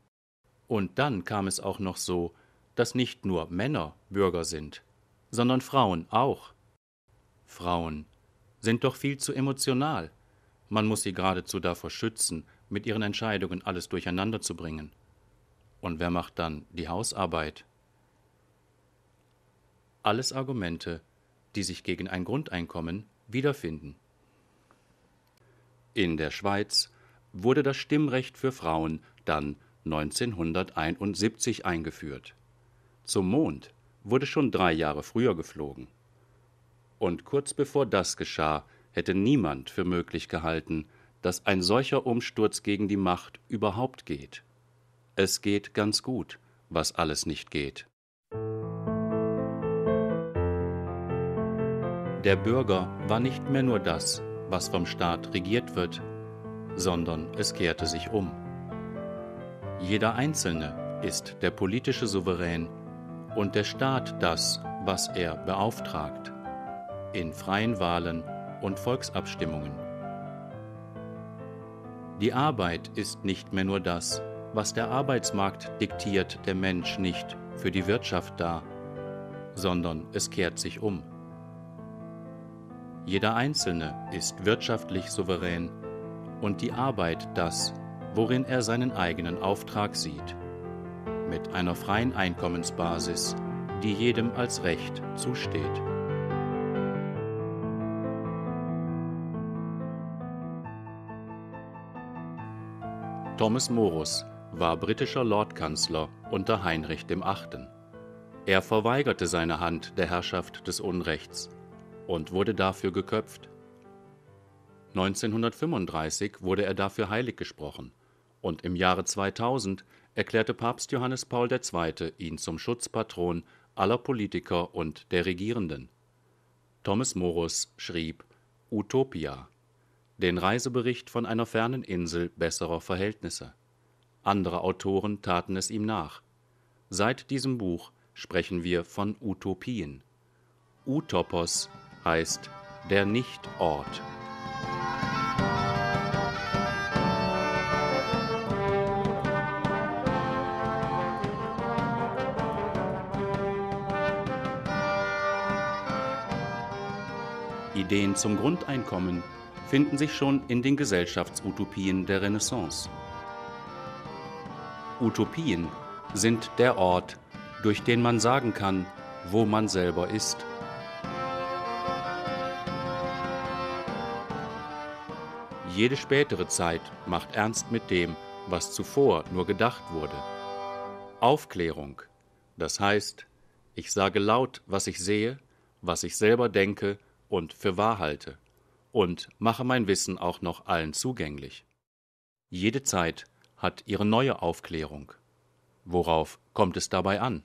Und dann kam es auch noch so, dass nicht nur Männer Bürger sind, sondern Frauen auch. Frauen sind doch viel zu emotional. Man muss sie geradezu davor schützen, mit ihren Entscheidungen alles durcheinander zu bringen. Und wer macht dann die Hausarbeit? Alles Argumente, die sich gegen ein Grundeinkommen wiederfinden. In der Schweiz wurde das Stimmrecht für Frauen dann 1971 eingeführt. Zum Mond wurde schon drei Jahre früher geflogen. Und kurz bevor das geschah, hätte niemand für möglich gehalten, dass ein solcher Umsturz gegen die Macht überhaupt geht. Es geht ganz gut, was alles nicht geht. Der Bürger war nicht mehr nur das, was vom Staat regiert wird, sondern es kehrte sich um. Jeder Einzelne ist der politische Souverän und der Staat das, was er beauftragt, in freien Wahlen und Volksabstimmungen. Die Arbeit ist nicht mehr nur das, was der Arbeitsmarkt diktiert, der Mensch nicht für die Wirtschaft da, sondern es kehrt sich um. Jeder Einzelne ist wirtschaftlich souverän und die Arbeit das, worin er seinen eigenen Auftrag sieht, mit einer freien Einkommensbasis, die jedem als Recht zusteht. Thomas Morus war britischer Lordkanzler unter Heinrich VIII. Er verweigerte seine Hand der Herrschaft des Unrechts und wurde dafür geköpft. 1935 wurde er dafür heilig gesprochen und im Jahre 2000 erklärte Papst Johannes Paul II. ihn zum Schutzpatron aller Politiker und der Regierenden. Thomas Morus schrieb Utopia, den Reisebericht von einer fernen Insel besserer Verhältnisse. Andere Autoren taten es ihm nach. Seit diesem Buch sprechen wir von Utopien. Utopos heißt der Nichtort. Ideen zum Grundeinkommen finden sich schon in den Gesellschaftsutopien der Renaissance. Utopien sind der Ort, durch den man sagen kann, wo man selber ist Jede spätere Zeit macht ernst mit dem, was zuvor nur gedacht wurde. Aufklärung, das heißt, ich sage laut, was ich sehe, was ich selber denke und für wahr halte, und mache mein Wissen auch noch allen zugänglich. Jede Zeit hat ihre neue Aufklärung. Worauf kommt es dabei an?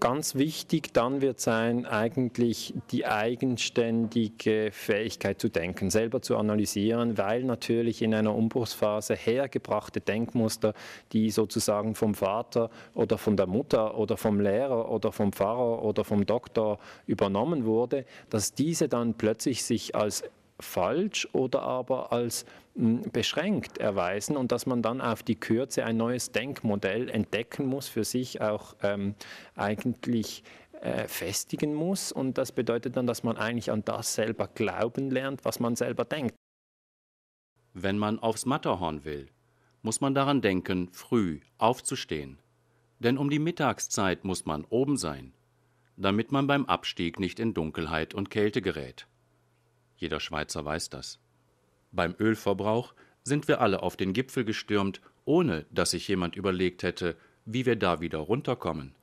Ganz wichtig dann wird sein eigentlich die eigenständige Fähigkeit zu denken, selber zu analysieren, weil natürlich in einer Umbruchsphase hergebrachte Denkmuster, die sozusagen vom Vater oder von der Mutter oder vom Lehrer oder vom Pfarrer oder vom Doktor übernommen wurde, dass diese dann plötzlich sich als falsch oder aber als hm, beschränkt erweisen und dass man dann auf die Kürze ein neues Denkmodell entdecken muss, für sich auch ähm, eigentlich äh, festigen muss. Und das bedeutet dann, dass man eigentlich an das selber glauben lernt, was man selber denkt. Wenn man aufs Matterhorn will, muss man daran denken, früh aufzustehen. Denn um die Mittagszeit muss man oben sein, damit man beim Abstieg nicht in Dunkelheit und Kälte gerät. Jeder Schweizer weiß das. Beim Ölverbrauch sind wir alle auf den Gipfel gestürmt, ohne dass sich jemand überlegt hätte, wie wir da wieder runterkommen.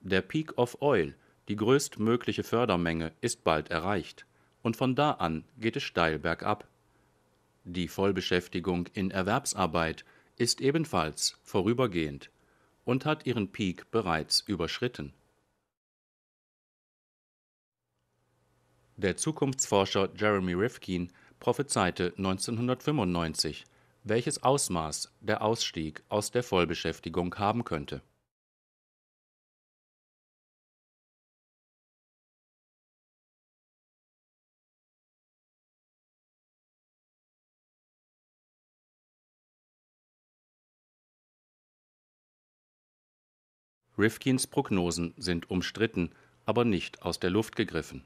Der Peak of Oil, die größtmögliche Fördermenge, ist bald erreicht, und von da an geht es steil bergab. Die Vollbeschäftigung in Erwerbsarbeit ist ebenfalls vorübergehend und hat ihren Peak bereits überschritten. Der Zukunftsforscher Jeremy Rifkin prophezeite 1995, welches Ausmaß der Ausstieg aus der Vollbeschäftigung haben könnte. Rifkins Prognosen sind umstritten, aber nicht aus der Luft gegriffen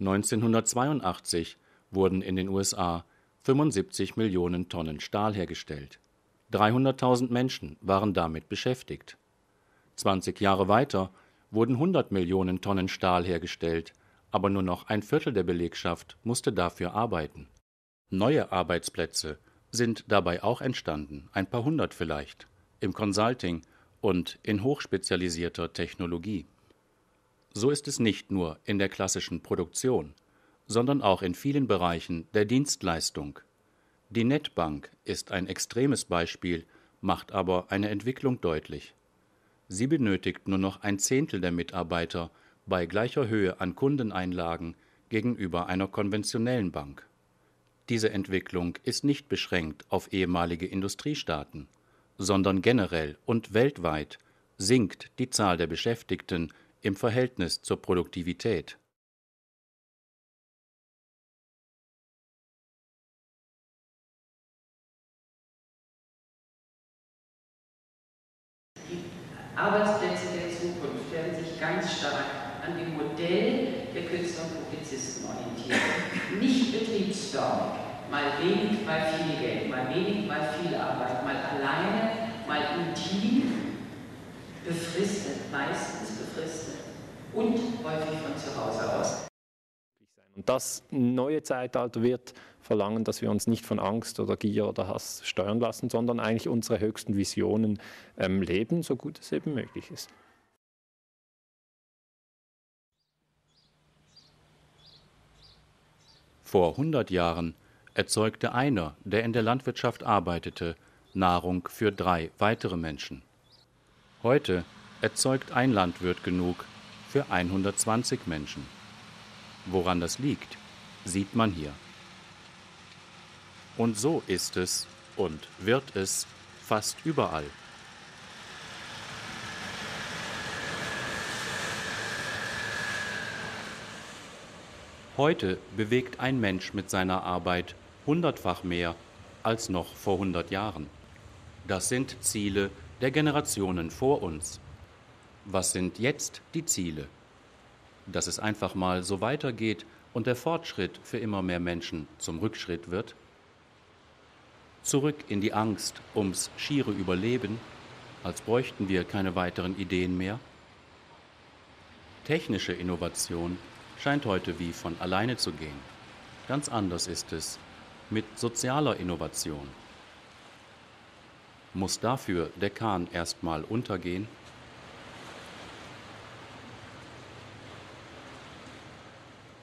1982 wurden in den USA 75 Millionen Tonnen Stahl hergestellt. 300.000 Menschen waren damit beschäftigt. 20 Jahre weiter wurden 100 Millionen Tonnen Stahl hergestellt, aber nur noch ein Viertel der Belegschaft musste dafür arbeiten. Neue Arbeitsplätze sind dabei auch entstanden, ein paar hundert vielleicht, im Consulting und in hochspezialisierter Technologie. So ist es nicht nur in der klassischen Produktion, sondern auch in vielen Bereichen der Dienstleistung. Die Netbank ist ein extremes Beispiel, macht aber eine Entwicklung deutlich. Sie benötigt nur noch ein Zehntel der Mitarbeiter bei gleicher Höhe an Kundeneinlagen gegenüber einer konventionellen Bank. Diese Entwicklung ist nicht beschränkt auf ehemalige Industriestaaten, sondern generell und weltweit sinkt die Zahl der Beschäftigten im Verhältnis zur Produktivität. Die Arbeitsplätze der Zukunft werden sich ganz stark an dem Modell der Künstler und Publizisten orientieren. Nicht betriebsförmig, mal wenig, mal viel Geld, mal wenig, mal viel Arbeit, mal alleine, mal im Team, befristet, meistens befristet und häufig von zu Hause aus. Und das neue Zeitalter wird verlangen, dass wir uns nicht von Angst oder Gier oder Hass steuern lassen, sondern eigentlich unsere höchsten Visionen ähm, leben, so gut es eben möglich ist. Vor 100 Jahren erzeugte einer, der in der Landwirtschaft arbeitete, Nahrung für drei weitere Menschen. Heute erzeugt ein Landwirt genug für 120 Menschen. Woran das liegt, sieht man hier. Und so ist es und wird es fast überall. Heute bewegt ein Mensch mit seiner Arbeit hundertfach mehr als noch vor 100 Jahren. Das sind Ziele der Generationen vor uns. Was sind jetzt die Ziele? dass es einfach mal so weitergeht und der Fortschritt für immer mehr Menschen zum Rückschritt wird? Zurück in die Angst ums schiere Überleben, als bräuchten wir keine weiteren Ideen mehr? Technische Innovation scheint heute wie von alleine zu gehen. Ganz anders ist es mit sozialer Innovation. Muss dafür der Kahn erstmal untergehen?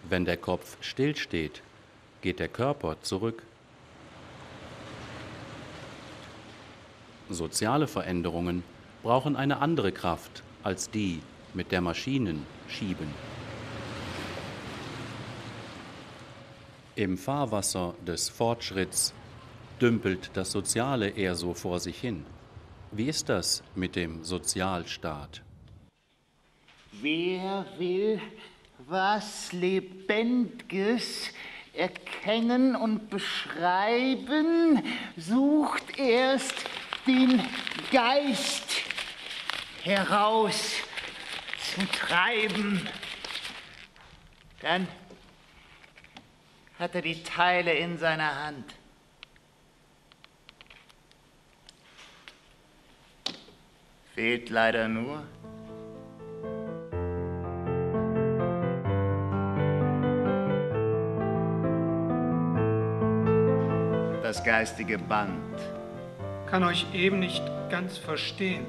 Wenn der Kopf stillsteht, geht der Körper zurück. Soziale Veränderungen brauchen eine andere Kraft als die, mit der Maschinen schieben. Im Fahrwasser des Fortschritts dümpelt das Soziale eher so vor sich hin. Wie ist das mit dem Sozialstaat? Wer will was Lebendiges erkennen und beschreiben, sucht erst den Geist heraus zu treiben. Dann hat er die Teile in seiner Hand. Fehlt leider nur das geistige Band. Kann euch eben nicht ganz verstehen.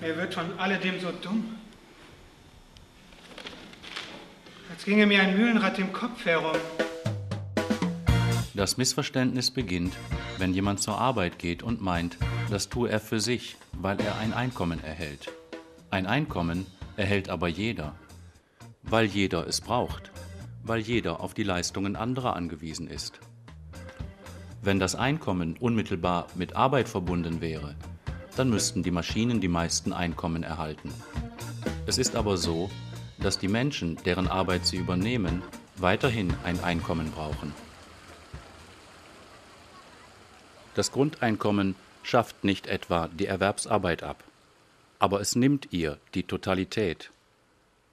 Mir wird von alledem so dumm. Als ginge mir ein Mühlenrad im Kopf herum. Das Missverständnis beginnt, wenn jemand zur Arbeit geht und meint, das tue er für sich, weil er ein Einkommen erhält. Ein Einkommen erhält aber jeder, weil jeder es braucht, weil jeder auf die Leistungen anderer angewiesen ist. Wenn das Einkommen unmittelbar mit Arbeit verbunden wäre, dann müssten die Maschinen die meisten Einkommen erhalten. Es ist aber so, dass die Menschen, deren Arbeit sie übernehmen, weiterhin ein Einkommen brauchen. Das Grundeinkommen schafft nicht etwa die Erwerbsarbeit ab, aber es nimmt ihr die Totalität.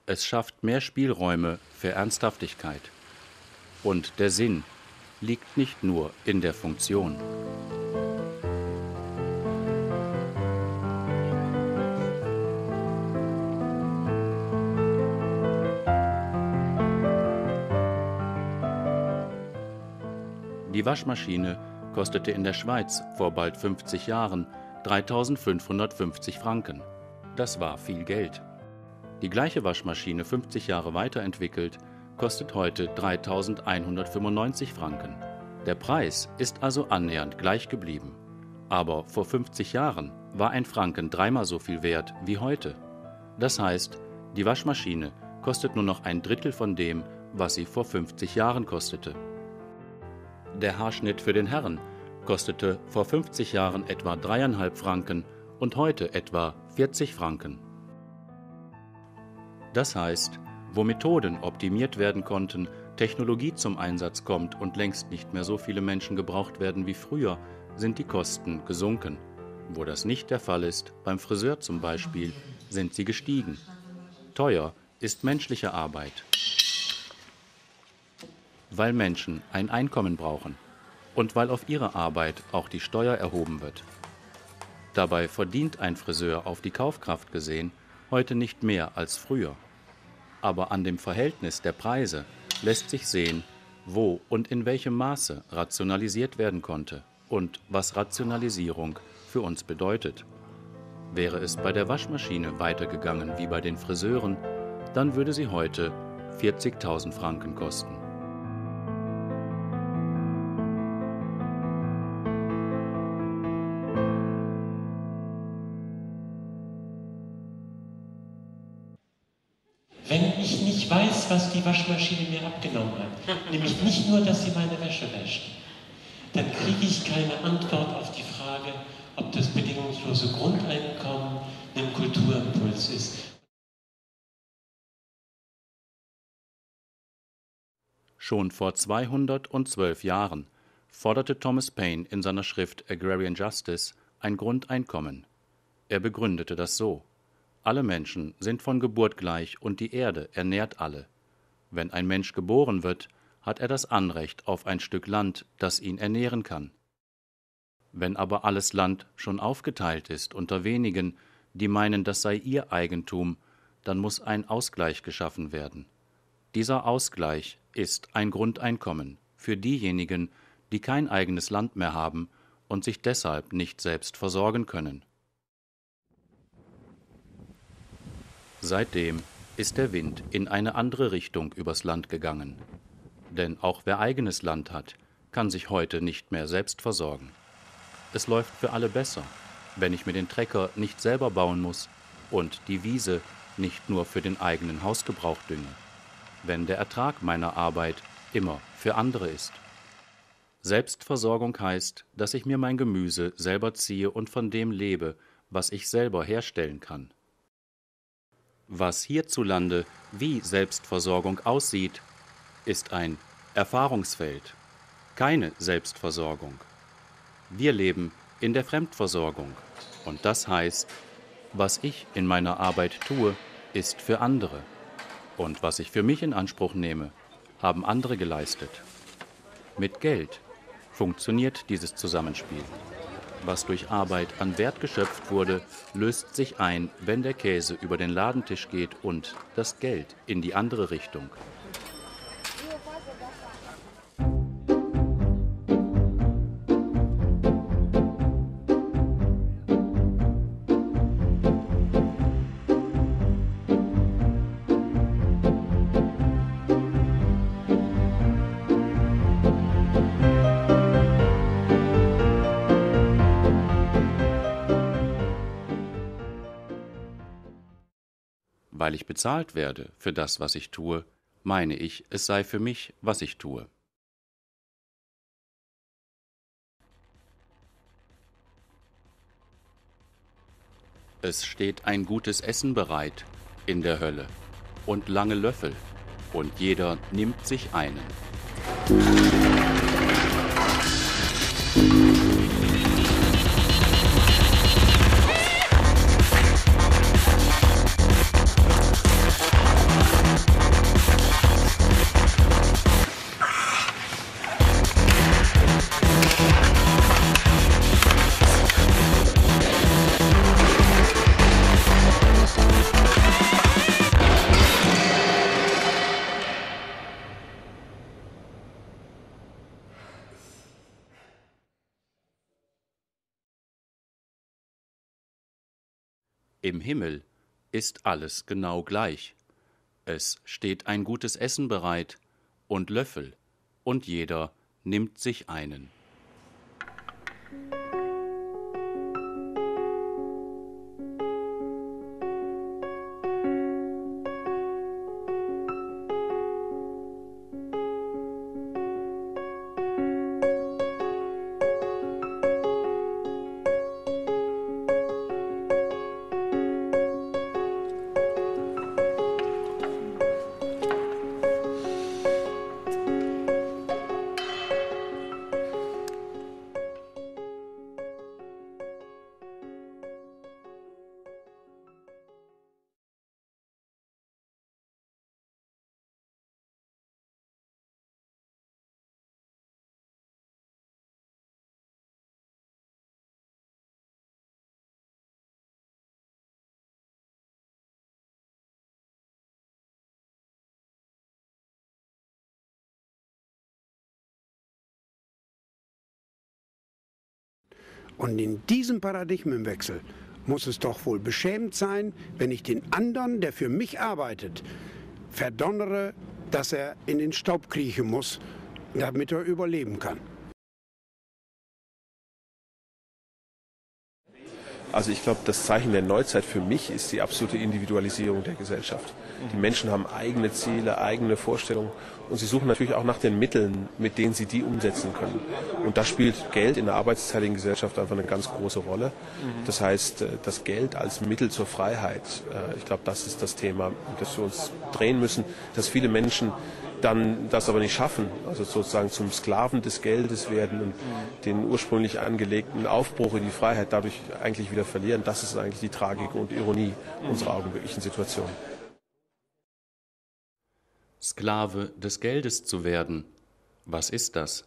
Es schafft mehr Spielräume für Ernsthaftigkeit. Und der Sinn liegt nicht nur in der Funktion. Die Waschmaschine kostete in der Schweiz vor bald 50 Jahren 3550 Franken. Das war viel Geld. Die gleiche Waschmaschine 50 Jahre weiterentwickelt kostet heute 3.195 Franken. Der Preis ist also annähernd gleich geblieben. Aber vor 50 Jahren war ein Franken dreimal so viel wert wie heute. Das heißt, die Waschmaschine kostet nur noch ein Drittel von dem, was sie vor 50 Jahren kostete. Der Haarschnitt für den Herrn kostete vor 50 Jahren etwa dreieinhalb Franken und heute etwa 40 Franken. Das heißt, wo Methoden optimiert werden konnten, Technologie zum Einsatz kommt und längst nicht mehr so viele Menschen gebraucht werden wie früher, sind die Kosten gesunken. Wo das nicht der Fall ist, beim Friseur zum Beispiel, sind sie gestiegen. Teuer ist menschliche Arbeit, weil Menschen ein Einkommen brauchen und weil auf ihre Arbeit auch die Steuer erhoben wird. Dabei verdient ein Friseur auf die Kaufkraft gesehen heute nicht mehr als früher aber an dem Verhältnis der Preise lässt sich sehen, wo und in welchem Maße rationalisiert werden konnte und was Rationalisierung für uns bedeutet. Wäre es bei der Waschmaschine weitergegangen wie bei den Friseuren, dann würde sie heute 40.000 Franken kosten. Waschmaschine mir abgenommen hat. Nämlich nicht nur, dass sie meine Wäsche wäscht. Dann kriege ich keine Antwort auf die Frage, ob das bedingungslose Grundeinkommen ein Kulturimpuls ist. Schon vor 212 Jahren forderte Thomas Paine in seiner Schrift Agrarian Justice ein Grundeinkommen. Er begründete das so. Alle Menschen sind von Geburt gleich und die Erde ernährt alle. Wenn ein Mensch geboren wird, hat er das Anrecht auf ein Stück Land, das ihn ernähren kann. Wenn aber alles Land schon aufgeteilt ist unter wenigen, die meinen, das sei ihr Eigentum, dann muss ein Ausgleich geschaffen werden. Dieser Ausgleich ist ein Grundeinkommen für diejenigen, die kein eigenes Land mehr haben und sich deshalb nicht selbst versorgen können. Seitdem ist der Wind in eine andere Richtung übers Land gegangen. Denn auch wer eigenes Land hat, kann sich heute nicht mehr selbst versorgen. Es läuft für alle besser, wenn ich mir den Trecker nicht selber bauen muss und die Wiese nicht nur für den eigenen Hausgebrauch dünge, wenn der Ertrag meiner Arbeit immer für andere ist. Selbstversorgung heißt, dass ich mir mein Gemüse selber ziehe und von dem lebe, was ich selber herstellen kann. Was hierzulande wie Selbstversorgung aussieht, ist ein Erfahrungsfeld, keine Selbstversorgung. Wir leben in der Fremdversorgung und das heißt, was ich in meiner Arbeit tue, ist für andere und was ich für mich in Anspruch nehme, haben andere geleistet. Mit Geld funktioniert dieses Zusammenspiel. Was durch Arbeit an Wert geschöpft wurde, löst sich ein, wenn der Käse über den Ladentisch geht und das Geld in die andere Richtung. Weil ich bezahlt werde für das, was ich tue, meine ich, es sei für mich, was ich tue. Es steht ein gutes Essen bereit in der Hölle und lange Löffel, und jeder nimmt sich einen. Im Himmel ist alles genau gleich. Es steht ein gutes Essen bereit und Löffel, und jeder nimmt sich einen. Und in diesem Paradigmenwechsel muss es doch wohl beschämend sein, wenn ich den anderen, der für mich arbeitet, verdonnere, dass er in den Staub kriechen muss, damit er überleben kann. Also ich glaube, das Zeichen der Neuzeit für mich ist die absolute Individualisierung der Gesellschaft. Die Menschen haben eigene Ziele, eigene Vorstellungen und sie suchen natürlich auch nach den Mitteln, mit denen sie die umsetzen können. Und da spielt Geld in der arbeitsteiligen Gesellschaft einfach eine ganz große Rolle. Das heißt, äh, das Geld als Mittel zur Freiheit, äh, ich glaube, das ist das Thema, das wir uns drehen müssen, dass viele Menschen dann das aber nicht schaffen, also sozusagen zum Sklaven des Geldes werden und den ursprünglich angelegten Aufbruch in die Freiheit dadurch eigentlich wieder verlieren, das ist eigentlich die Tragik und Ironie unserer augenblicklichen Situation. Sklave des Geldes zu werden, was ist das?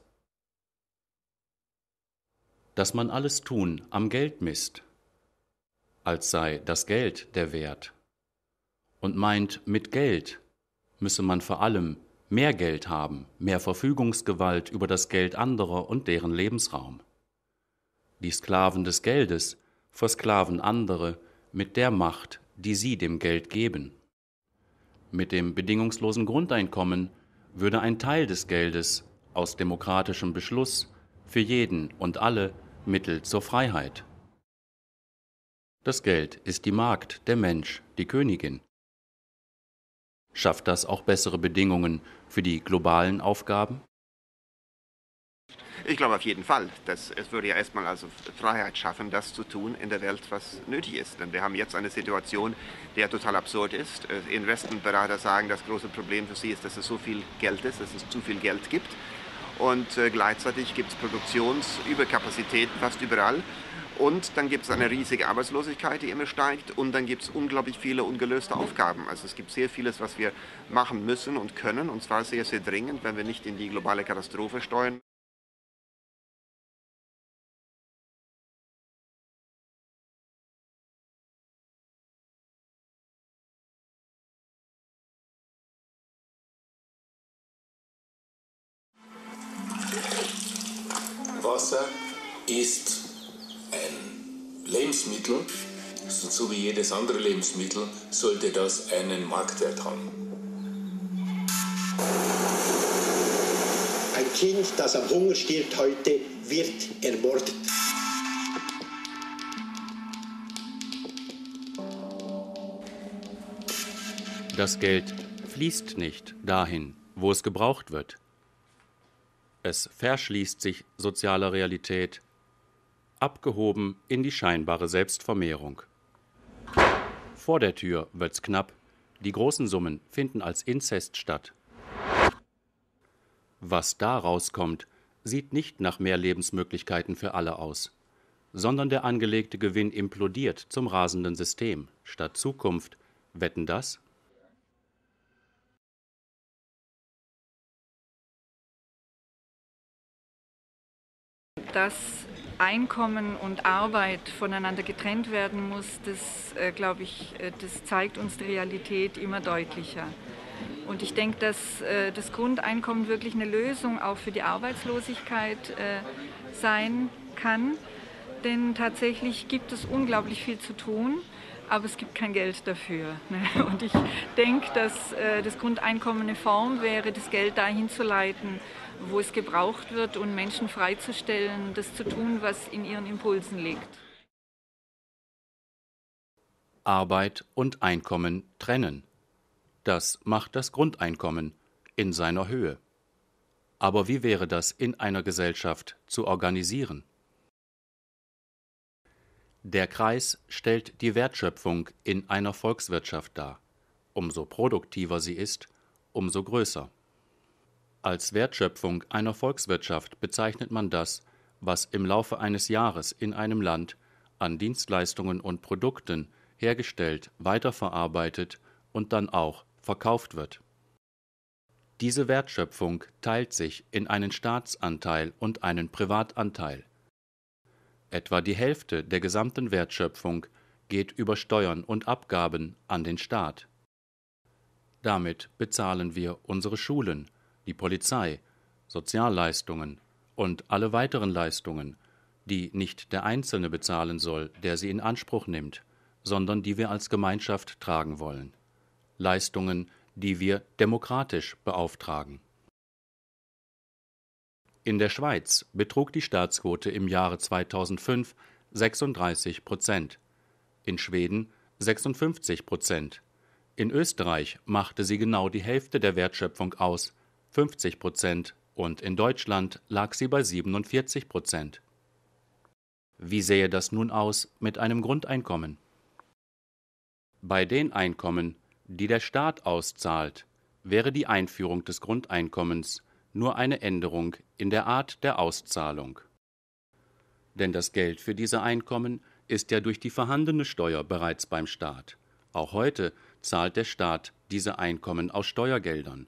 Dass man alles Tun am Geld misst, als sei das Geld der Wert, und meint, mit Geld müsse man vor allem mehr Geld haben, mehr Verfügungsgewalt über das Geld anderer und deren Lebensraum. Die Sklaven des Geldes versklaven andere mit der Macht, die sie dem Geld geben. Mit dem bedingungslosen Grundeinkommen würde ein Teil des Geldes aus demokratischem Beschluss für jeden und alle Mittel zur Freiheit. Das Geld ist die Magd, der Mensch, die Königin. Schafft das auch bessere Bedingungen für die globalen Aufgaben? Ich glaube auf jeden Fall. Dass es würde ja erstmal also Freiheit schaffen, das zu tun in der Welt, was nötig ist. Denn wir haben jetzt eine Situation, die ja total absurd ist. Äh, Investmentberater sagen, das große Problem für sie ist, dass es so viel Geld ist, dass es zu viel Geld gibt. Und äh, gleichzeitig gibt es Produktionsüberkapazitäten fast überall. Und dann gibt es eine riesige Arbeitslosigkeit, die immer steigt. Und dann gibt es unglaublich viele ungelöste Aufgaben. Also es gibt sehr vieles, was wir machen müssen und können. Und zwar sehr, sehr dringend, wenn wir nicht in die globale Katastrophe steuern. So wie jedes andere Lebensmittel sollte das einen Marktwert haben. Ein Kind, das am Hunger stirbt heute, wird ermordet. Das Geld fließt nicht dahin, wo es gebraucht wird. Es verschließt sich sozialer Realität, abgehoben in die scheinbare Selbstvermehrung. Vor der Tür wird's knapp, die großen Summen finden als Inzest statt. Was da rauskommt, sieht nicht nach mehr Lebensmöglichkeiten für alle aus, sondern der angelegte Gewinn implodiert zum rasenden System. Statt Zukunft, wetten das? dass Einkommen und Arbeit voneinander getrennt werden muss, das, äh, glaube ich, äh, das zeigt uns die Realität immer deutlicher. Und ich denke, dass äh, das Grundeinkommen wirklich eine Lösung auch für die Arbeitslosigkeit äh, sein kann. Denn tatsächlich gibt es unglaublich viel zu tun, aber es gibt kein Geld dafür. Ne? (laughs) Und ich denke, dass äh, das Grundeinkommen eine Form wäre, das Geld dahin zu leiten, wo es gebraucht wird und Menschen freizustellen, das zu tun, was in ihren Impulsen liegt. Arbeit und Einkommen trennen. Das macht das Grundeinkommen in seiner Höhe. Aber wie wäre das in einer Gesellschaft zu organisieren? Der Kreis stellt die Wertschöpfung in einer Volkswirtschaft dar. Umso produktiver sie ist, umso größer. Als Wertschöpfung einer Volkswirtschaft bezeichnet man das, was im Laufe eines Jahres in einem Land an Dienstleistungen und Produkten hergestellt, weiterverarbeitet und dann auch verkauft wird. Diese Wertschöpfung teilt sich in einen Staatsanteil und einen Privatanteil. Etwa die Hälfte der gesamten Wertschöpfung geht über Steuern und Abgaben an den Staat. Damit bezahlen wir unsere Schulen, die Polizei, Sozialleistungen und alle weiteren Leistungen, die nicht der Einzelne bezahlen soll, der sie in Anspruch nimmt, sondern die wir als Gemeinschaft tragen wollen. Leistungen, die wir demokratisch beauftragen. In der Schweiz betrug die Staatsquote im Jahre 2005 36 Prozent, in Schweden 56 Prozent, in Österreich machte sie genau die Hälfte der Wertschöpfung aus, 50 Prozent und in Deutschland lag sie bei 47 Prozent. Wie sähe das nun aus mit einem Grundeinkommen? Bei den Einkommen, die der Staat auszahlt, wäre die Einführung des Grundeinkommens nur eine Änderung in der Art der Auszahlung. Denn das Geld für diese Einkommen ist ja durch die vorhandene Steuer bereits beim Staat. Auch heute zahlt der Staat diese Einkommen aus Steuergeldern,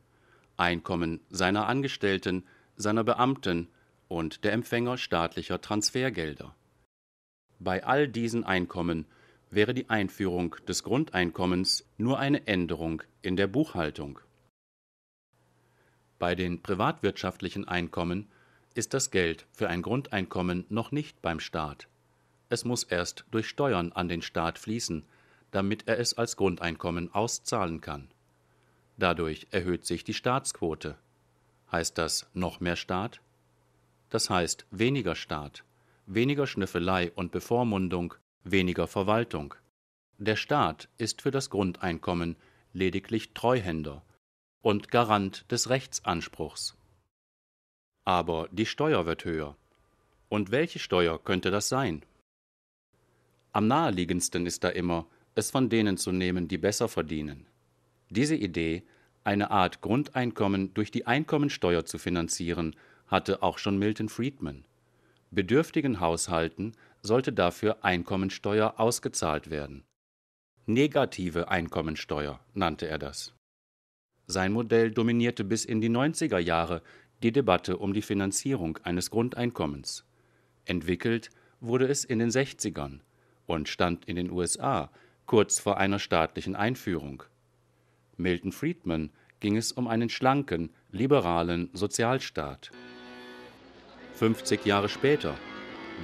Einkommen seiner Angestellten, seiner Beamten und der Empfänger staatlicher Transfergelder. Bei all diesen Einkommen wäre die Einführung des Grundeinkommens nur eine Änderung in der Buchhaltung. Bei den privatwirtschaftlichen Einkommen ist das Geld für ein Grundeinkommen noch nicht beim Staat. Es muss erst durch Steuern an den Staat fließen, damit er es als Grundeinkommen auszahlen kann. Dadurch erhöht sich die Staatsquote. Heißt das noch mehr Staat? Das heißt weniger Staat, weniger Schnüffelei und Bevormundung, weniger Verwaltung. Der Staat ist für das Grundeinkommen lediglich Treuhänder und Garant des Rechtsanspruchs. Aber die Steuer wird höher. Und welche Steuer könnte das sein? Am naheliegendsten ist da immer, es von denen zu nehmen, die besser verdienen. Diese Idee, eine Art Grundeinkommen durch die Einkommensteuer zu finanzieren, hatte auch schon Milton Friedman. Bedürftigen Haushalten sollte dafür Einkommensteuer ausgezahlt werden. Negative Einkommensteuer nannte er das. Sein Modell dominierte bis in die 90er Jahre die Debatte um die Finanzierung eines Grundeinkommens. Entwickelt wurde es in den 60ern und stand in den USA kurz vor einer staatlichen Einführung. Milton Friedman ging es um einen schlanken, liberalen Sozialstaat. 50 Jahre später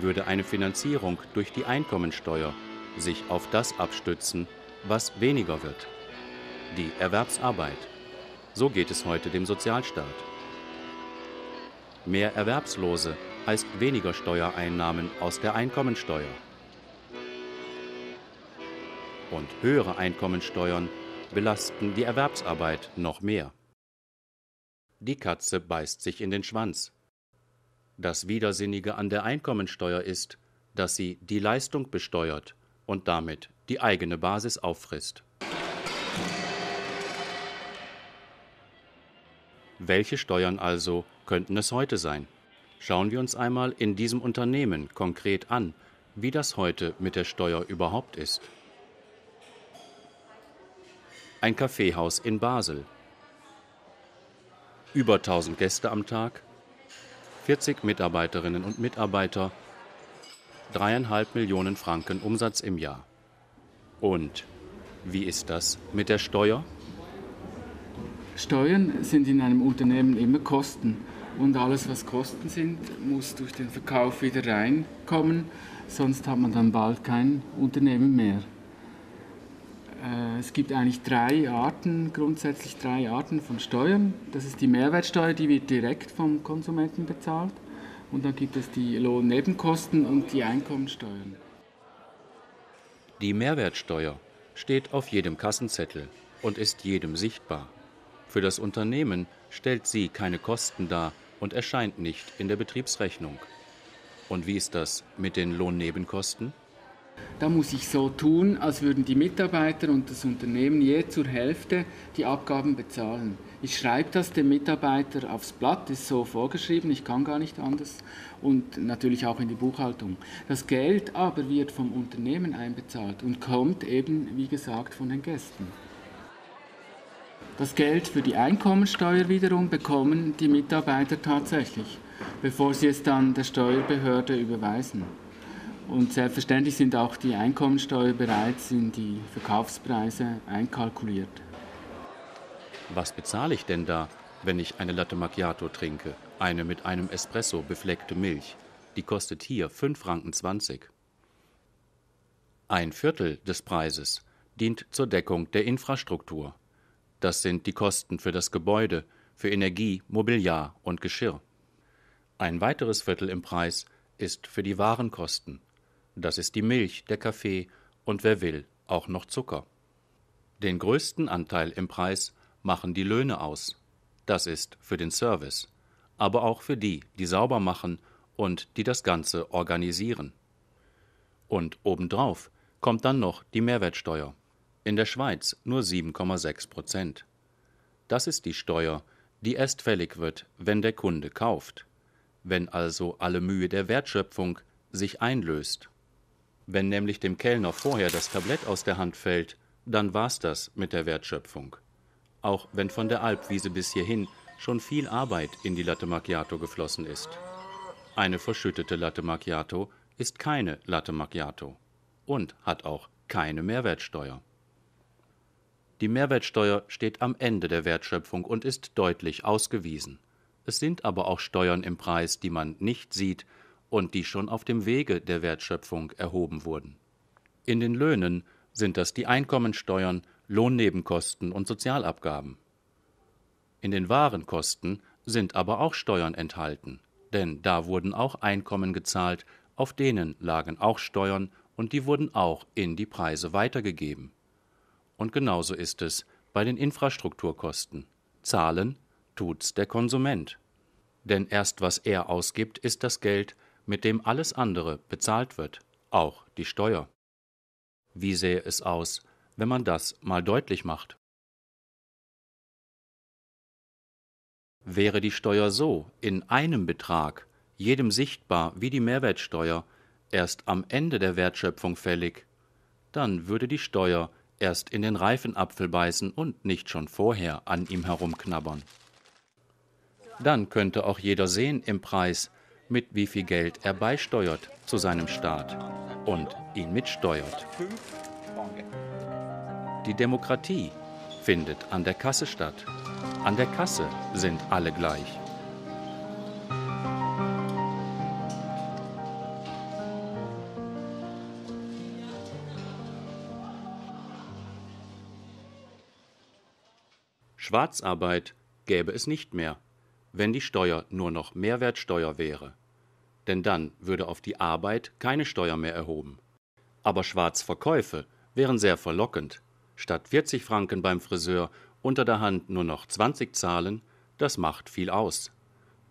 würde eine Finanzierung durch die Einkommensteuer sich auf das abstützen, was weniger wird. Die Erwerbsarbeit. So geht es heute dem Sozialstaat. Mehr Erwerbslose heißt weniger Steuereinnahmen aus der Einkommensteuer. Und höhere Einkommensteuern belasten die Erwerbsarbeit noch mehr. Die Katze beißt sich in den Schwanz. Das Widersinnige an der Einkommensteuer ist, dass sie die Leistung besteuert und damit die eigene Basis auffrisst. Welche Steuern also könnten es heute sein? Schauen wir uns einmal in diesem Unternehmen konkret an, wie das heute mit der Steuer überhaupt ist. Ein Kaffeehaus in Basel. Über 1000 Gäste am Tag, 40 Mitarbeiterinnen und Mitarbeiter, dreieinhalb Millionen Franken Umsatz im Jahr. Und wie ist das mit der Steuer? Steuern sind in einem Unternehmen immer Kosten. Und alles, was Kosten sind, muss durch den Verkauf wieder reinkommen, sonst hat man dann bald kein Unternehmen mehr. Äh, es gibt eigentlich drei Arten, grundsätzlich drei Arten von Steuern. Das ist die Mehrwertsteuer, die wird direkt vom Konsumenten bezahlt. Und dann gibt es die Lohnnebenkosten und die Einkommensteuern. Die Mehrwertsteuer steht auf jedem Kassenzettel und ist jedem sichtbar. Für das Unternehmen stellt sie keine Kosten dar und erscheint nicht in der Betriebsrechnung. Und wie ist das mit den Lohnnebenkosten? Da muss ich so tun, als würden die Mitarbeiter und das Unternehmen je zur Hälfte die Abgaben bezahlen. Ich schreibe das dem Mitarbeiter aufs Blatt, ist so vorgeschrieben, ich kann gar nicht anders und natürlich auch in die Buchhaltung. Das Geld aber wird vom Unternehmen einbezahlt und kommt eben, wie gesagt, von den Gästen. Das Geld für die Einkommensteuer wiederum bekommen die Mitarbeiter tatsächlich, bevor sie es dann der Steuerbehörde überweisen. Und selbstverständlich sind auch die Einkommensteuer bereits in die Verkaufspreise einkalkuliert. Was bezahle ich denn da, wenn ich eine Latte Macchiato trinke? Eine mit einem Espresso befleckte Milch. Die kostet hier 5 Franken 20. Ein Viertel des Preises dient zur Deckung der Infrastruktur. Das sind die Kosten für das Gebäude, für Energie, Mobiliar und Geschirr. Ein weiteres Viertel im Preis ist für die Warenkosten, das ist die Milch, der Kaffee und wer will, auch noch Zucker. Den größten Anteil im Preis machen die Löhne aus. Das ist für den Service, aber auch für die, die sauber machen und die das Ganze organisieren. Und obendrauf kommt dann noch die Mehrwertsteuer. In der Schweiz nur 7,6 Prozent. Das ist die Steuer, die erst fällig wird, wenn der Kunde kauft, wenn also alle Mühe der Wertschöpfung sich einlöst. Wenn nämlich dem Kellner vorher das Tablett aus der Hand fällt, dann war's das mit der Wertschöpfung. Auch wenn von der Alpwiese bis hierhin schon viel Arbeit in die Latte Macchiato geflossen ist. Eine verschüttete Latte Macchiato ist keine Latte Macchiato und hat auch keine Mehrwertsteuer. Die Mehrwertsteuer steht am Ende der Wertschöpfung und ist deutlich ausgewiesen. Es sind aber auch Steuern im Preis, die man nicht sieht und die schon auf dem Wege der Wertschöpfung erhoben wurden. In den Löhnen sind das die Einkommensteuern, Lohnnebenkosten und Sozialabgaben. In den Warenkosten sind aber auch Steuern enthalten, denn da wurden auch Einkommen gezahlt, auf denen lagen auch Steuern und die wurden auch in die Preise weitergegeben. Und genauso ist es bei den Infrastrukturkosten. Zahlen tut's der Konsument. Denn erst was er ausgibt, ist das Geld, mit dem alles andere bezahlt wird, auch die Steuer. Wie sähe es aus, wenn man das mal deutlich macht? Wäre die Steuer so in einem Betrag, jedem sichtbar wie die Mehrwertsteuer, erst am Ende der Wertschöpfung fällig, dann würde die Steuer erst in den reifen Apfel beißen und nicht schon vorher an ihm herumknabbern. Dann könnte auch jeder sehen im Preis, mit wie viel Geld er beisteuert zu seinem Staat und ihn mitsteuert. Die Demokratie findet an der Kasse statt. An der Kasse sind alle gleich. Schwarzarbeit gäbe es nicht mehr, wenn die Steuer nur noch Mehrwertsteuer wäre. Denn dann würde auf die Arbeit keine Steuer mehr erhoben. Aber Schwarzverkäufe wären sehr verlockend. Statt 40 Franken beim Friseur unter der Hand nur noch 20 zahlen, das macht viel aus.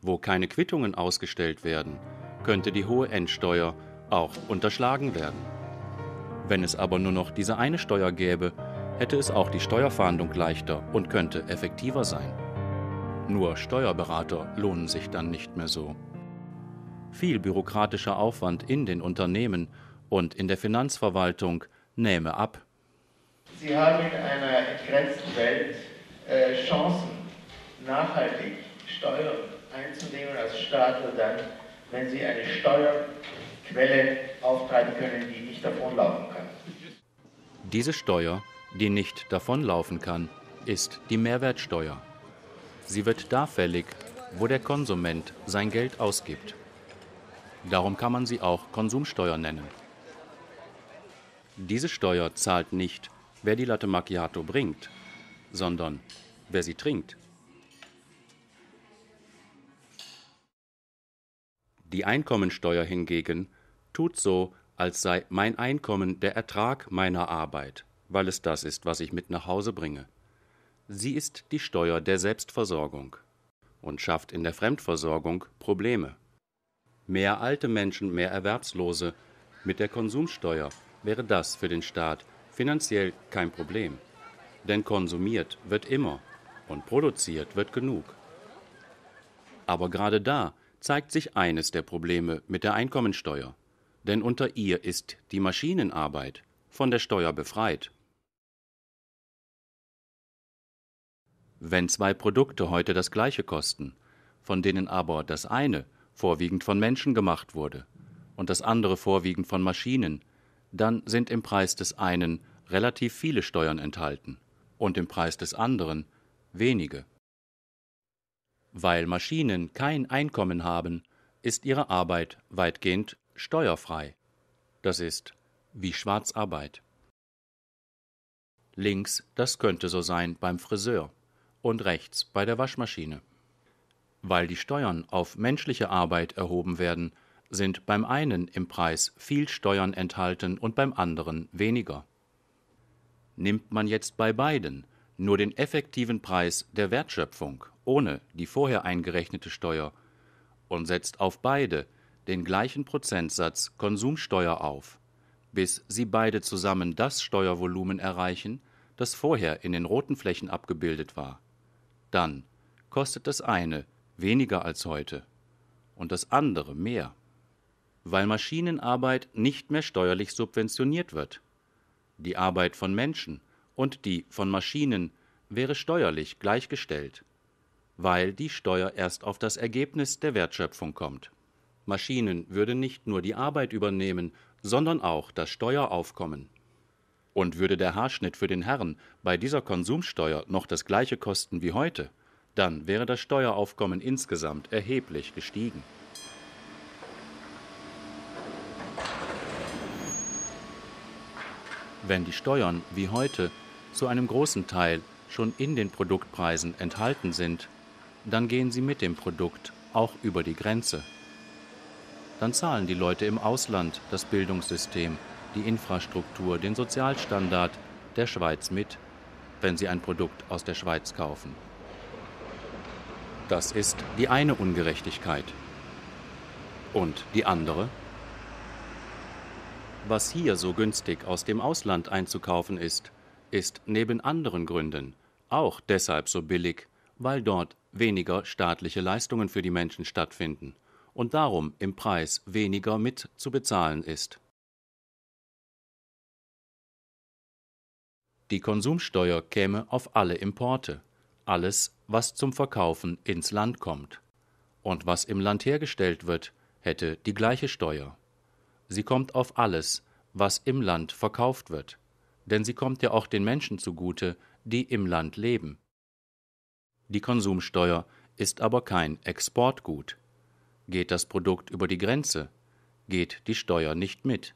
Wo keine Quittungen ausgestellt werden, könnte die hohe Endsteuer auch unterschlagen werden. Wenn es aber nur noch diese eine Steuer gäbe, hätte es auch die Steuerfahndung leichter und könnte effektiver sein. Nur Steuerberater lohnen sich dann nicht mehr so. Viel bürokratischer Aufwand in den Unternehmen und in der Finanzverwaltung nähme ab. Sie haben in einer entgrenzten Welt äh, Chancen, nachhaltig Steuern einzunehmen als Staat, nur dann, wenn Sie eine Steuerquelle auftreiben können, die nicht davonlaufen kann. Diese Steuer die nicht davonlaufen kann, ist die Mehrwertsteuer. Sie wird da fällig, wo der Konsument sein Geld ausgibt. Darum kann man sie auch Konsumsteuer nennen. Diese Steuer zahlt nicht, wer die Latte Macchiato bringt, sondern wer sie trinkt. Die Einkommensteuer hingegen tut so, als sei mein Einkommen der Ertrag meiner Arbeit weil es das ist, was ich mit nach Hause bringe. Sie ist die Steuer der Selbstversorgung und schafft in der Fremdversorgung Probleme. Mehr alte Menschen, mehr Erwerbslose. Mit der Konsumsteuer wäre das für den Staat finanziell kein Problem. Denn konsumiert wird immer und produziert wird genug. Aber gerade da zeigt sich eines der Probleme mit der Einkommensteuer. Denn unter ihr ist die Maschinenarbeit von der Steuer befreit. Wenn zwei Produkte heute das gleiche kosten, von denen aber das eine vorwiegend von Menschen gemacht wurde und das andere vorwiegend von Maschinen, dann sind im Preis des einen relativ viele Steuern enthalten und im Preis des anderen wenige. Weil Maschinen kein Einkommen haben, ist ihre Arbeit weitgehend steuerfrei. Das ist wie Schwarzarbeit. Links, das könnte so sein beim Friseur und rechts bei der Waschmaschine. Weil die Steuern auf menschliche Arbeit erhoben werden, sind beim einen im Preis viel Steuern enthalten und beim anderen weniger. Nimmt man jetzt bei beiden nur den effektiven Preis der Wertschöpfung ohne die vorher eingerechnete Steuer und setzt auf beide den gleichen Prozentsatz Konsumsteuer auf, bis sie beide zusammen das Steuervolumen erreichen, das vorher in den roten Flächen abgebildet war, dann kostet das eine weniger als heute und das andere mehr, weil Maschinenarbeit nicht mehr steuerlich subventioniert wird. Die Arbeit von Menschen und die von Maschinen wäre steuerlich gleichgestellt, weil die Steuer erst auf das Ergebnis der Wertschöpfung kommt. Maschinen würden nicht nur die Arbeit übernehmen, sondern auch das Steueraufkommen. Und würde der Haarschnitt für den Herrn bei dieser Konsumsteuer noch das gleiche kosten wie heute, dann wäre das Steueraufkommen insgesamt erheblich gestiegen. Wenn die Steuern wie heute zu einem großen Teil schon in den Produktpreisen enthalten sind, dann gehen sie mit dem Produkt auch über die Grenze. Dann zahlen die Leute im Ausland das Bildungssystem, die Infrastruktur, den Sozialstandard der Schweiz mit, wenn sie ein Produkt aus der Schweiz kaufen. Das ist die eine Ungerechtigkeit. Und die andere? Was hier so günstig aus dem Ausland einzukaufen ist, ist neben anderen Gründen auch deshalb so billig, weil dort weniger staatliche Leistungen für die Menschen stattfinden und darum im Preis weniger mit zu bezahlen ist. Die Konsumsteuer käme auf alle Importe, alles, was zum Verkaufen ins Land kommt. Und was im Land hergestellt wird, hätte die gleiche Steuer. Sie kommt auf alles, was im Land verkauft wird, denn sie kommt ja auch den Menschen zugute, die im Land leben. Die Konsumsteuer ist aber kein Exportgut. Geht das Produkt über die Grenze, geht die Steuer nicht mit.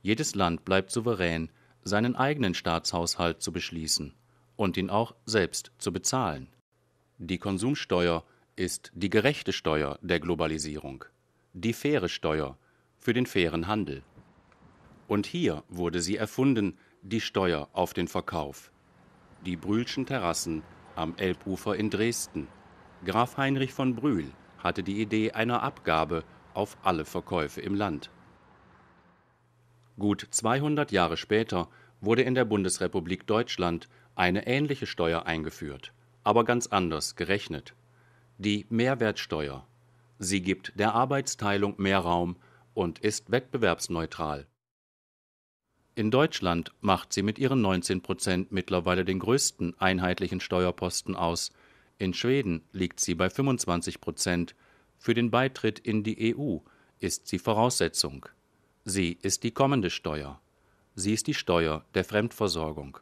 Jedes Land bleibt souverän, seinen eigenen Staatshaushalt zu beschließen und ihn auch selbst zu bezahlen. Die Konsumsteuer ist die gerechte Steuer der Globalisierung, die faire Steuer für den fairen Handel. Und hier wurde sie erfunden, die Steuer auf den Verkauf. Die Brühlschen Terrassen am Elbufer in Dresden. Graf Heinrich von Brühl hatte die Idee einer Abgabe auf alle Verkäufe im Land. Gut 200 Jahre später wurde in der Bundesrepublik Deutschland eine ähnliche Steuer eingeführt, aber ganz anders gerechnet. Die Mehrwertsteuer. Sie gibt der Arbeitsteilung mehr Raum und ist wettbewerbsneutral. In Deutschland macht sie mit ihren 19 Prozent mittlerweile den größten einheitlichen Steuerposten aus. In Schweden liegt sie bei 25 Prozent. Für den Beitritt in die EU ist sie Voraussetzung. Sie ist die kommende Steuer. Sie ist die Steuer der Fremdversorgung.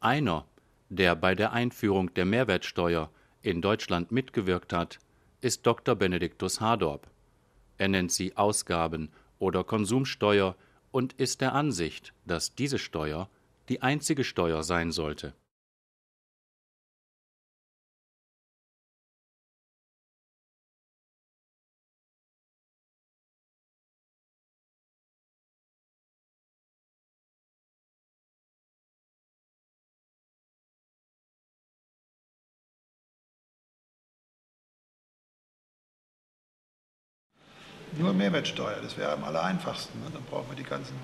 Einer, der bei der Einführung der Mehrwertsteuer in Deutschland mitgewirkt hat, ist Dr. Benediktus Hardorp. Er nennt sie Ausgaben oder Konsumsteuer und ist der Ansicht, dass diese Steuer die einzige Steuer sein sollte. Nur Mehrwertsteuer, das wäre am aller einfachsten. Ne? Dann brauchen wir die ganzen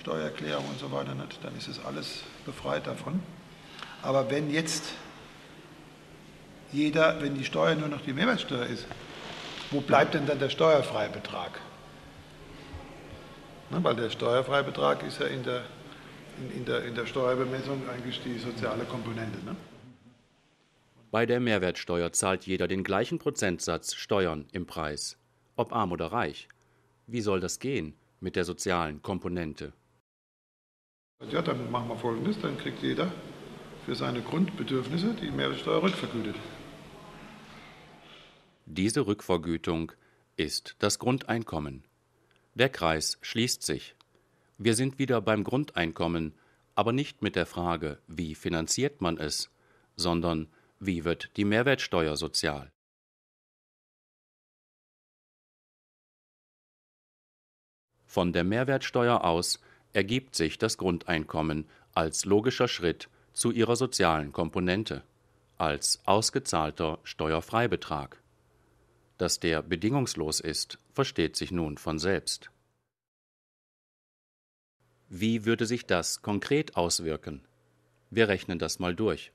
Steuererklärungen und so weiter nicht. Dann ist es alles befreit davon. Aber wenn jetzt jeder, wenn die Steuer nur noch die Mehrwertsteuer ist, wo bleibt denn dann der Steuerfreibetrag? Ne? Weil der Steuerfreibetrag ist ja in der, in, in, der, in der Steuerbemessung eigentlich die soziale Komponente. Ne? Bei der Mehrwertsteuer zahlt jeder den gleichen Prozentsatz Steuern im Preis ob arm oder reich. Wie soll das gehen mit der sozialen Komponente? Ja, dann machen wir Folgendes, dann kriegt jeder für seine Grundbedürfnisse die Mehrwertsteuer rückvergütet. Diese Rückvergütung ist das Grundeinkommen. Der Kreis schließt sich. Wir sind wieder beim Grundeinkommen, aber nicht mit der Frage, wie finanziert man es, sondern wie wird die Mehrwertsteuer sozial? Von der Mehrwertsteuer aus ergibt sich das Grundeinkommen als logischer Schritt zu ihrer sozialen Komponente, als ausgezahlter Steuerfreibetrag. Dass der bedingungslos ist, versteht sich nun von selbst. Wie würde sich das konkret auswirken? Wir rechnen das mal durch.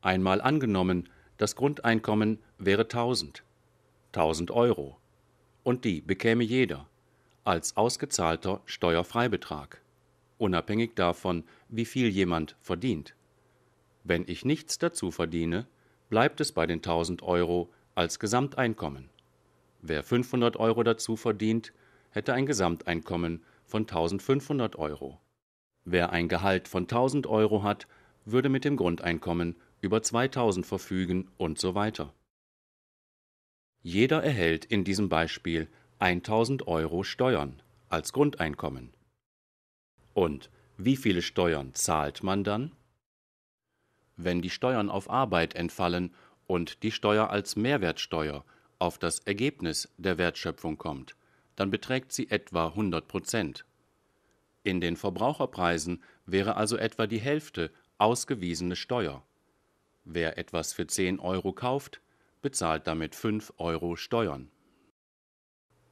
Einmal angenommen, das Grundeinkommen wäre 1000, 1000 Euro, und die bekäme jeder als ausgezahlter Steuerfreibetrag, unabhängig davon, wie viel jemand verdient. Wenn ich nichts dazu verdiene, bleibt es bei den 1000 Euro als Gesamteinkommen. Wer 500 Euro dazu verdient, hätte ein Gesamteinkommen von 1500 Euro. Wer ein Gehalt von 1000 Euro hat, würde mit dem Grundeinkommen über 2000 verfügen und so weiter. Jeder erhält in diesem Beispiel 1000 Euro Steuern als Grundeinkommen. Und wie viele Steuern zahlt man dann? Wenn die Steuern auf Arbeit entfallen und die Steuer als Mehrwertsteuer auf das Ergebnis der Wertschöpfung kommt, dann beträgt sie etwa 100 Prozent. In den Verbraucherpreisen wäre also etwa die Hälfte ausgewiesene Steuer. Wer etwas für 10 Euro kauft, bezahlt damit 5 Euro Steuern.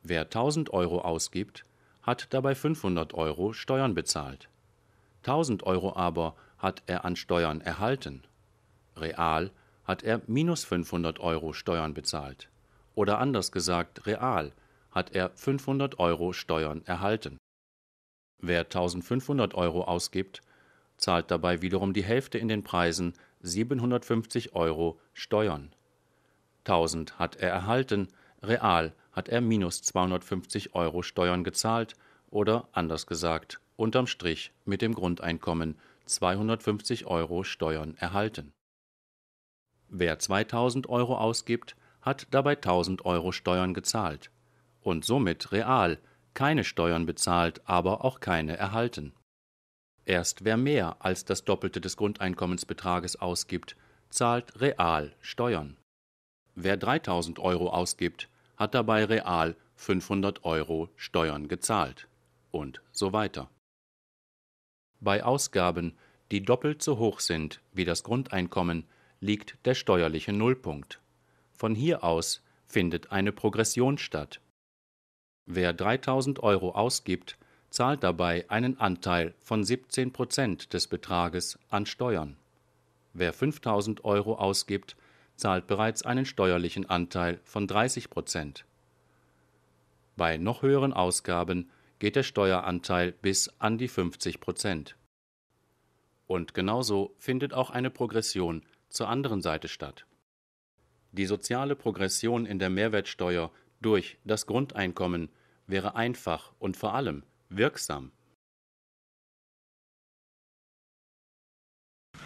Wer 1000 Euro ausgibt, hat dabei 500 Euro Steuern bezahlt. 1000 Euro aber hat er an Steuern erhalten. Real hat er minus 500 Euro Steuern bezahlt. Oder anders gesagt, real hat er 500 Euro Steuern erhalten. Wer 1500 Euro ausgibt, zahlt dabei wiederum die Hälfte in den Preisen 750 Euro Steuern. 1000 hat er erhalten, real hat er minus 250 Euro Steuern gezahlt oder anders gesagt, unterm Strich mit dem Grundeinkommen 250 Euro Steuern erhalten. Wer 2000 Euro ausgibt, hat dabei 1000 Euro Steuern gezahlt und somit real keine Steuern bezahlt, aber auch keine erhalten. Erst wer mehr als das Doppelte des Grundeinkommensbetrages ausgibt, zahlt real Steuern. Wer 3000 Euro ausgibt, hat dabei real 500 Euro Steuern gezahlt und so weiter. Bei Ausgaben, die doppelt so hoch sind wie das Grundeinkommen, liegt der steuerliche Nullpunkt. Von hier aus findet eine Progression statt. Wer 3000 Euro ausgibt, zahlt dabei einen Anteil von 17 Prozent des Betrages an Steuern. Wer 5000 Euro ausgibt, zahlt bereits einen steuerlichen Anteil von 30 Prozent. Bei noch höheren Ausgaben geht der Steueranteil bis an die 50 Prozent. Und genauso findet auch eine Progression zur anderen Seite statt. Die soziale Progression in der Mehrwertsteuer durch das Grundeinkommen wäre einfach und vor allem wirksam.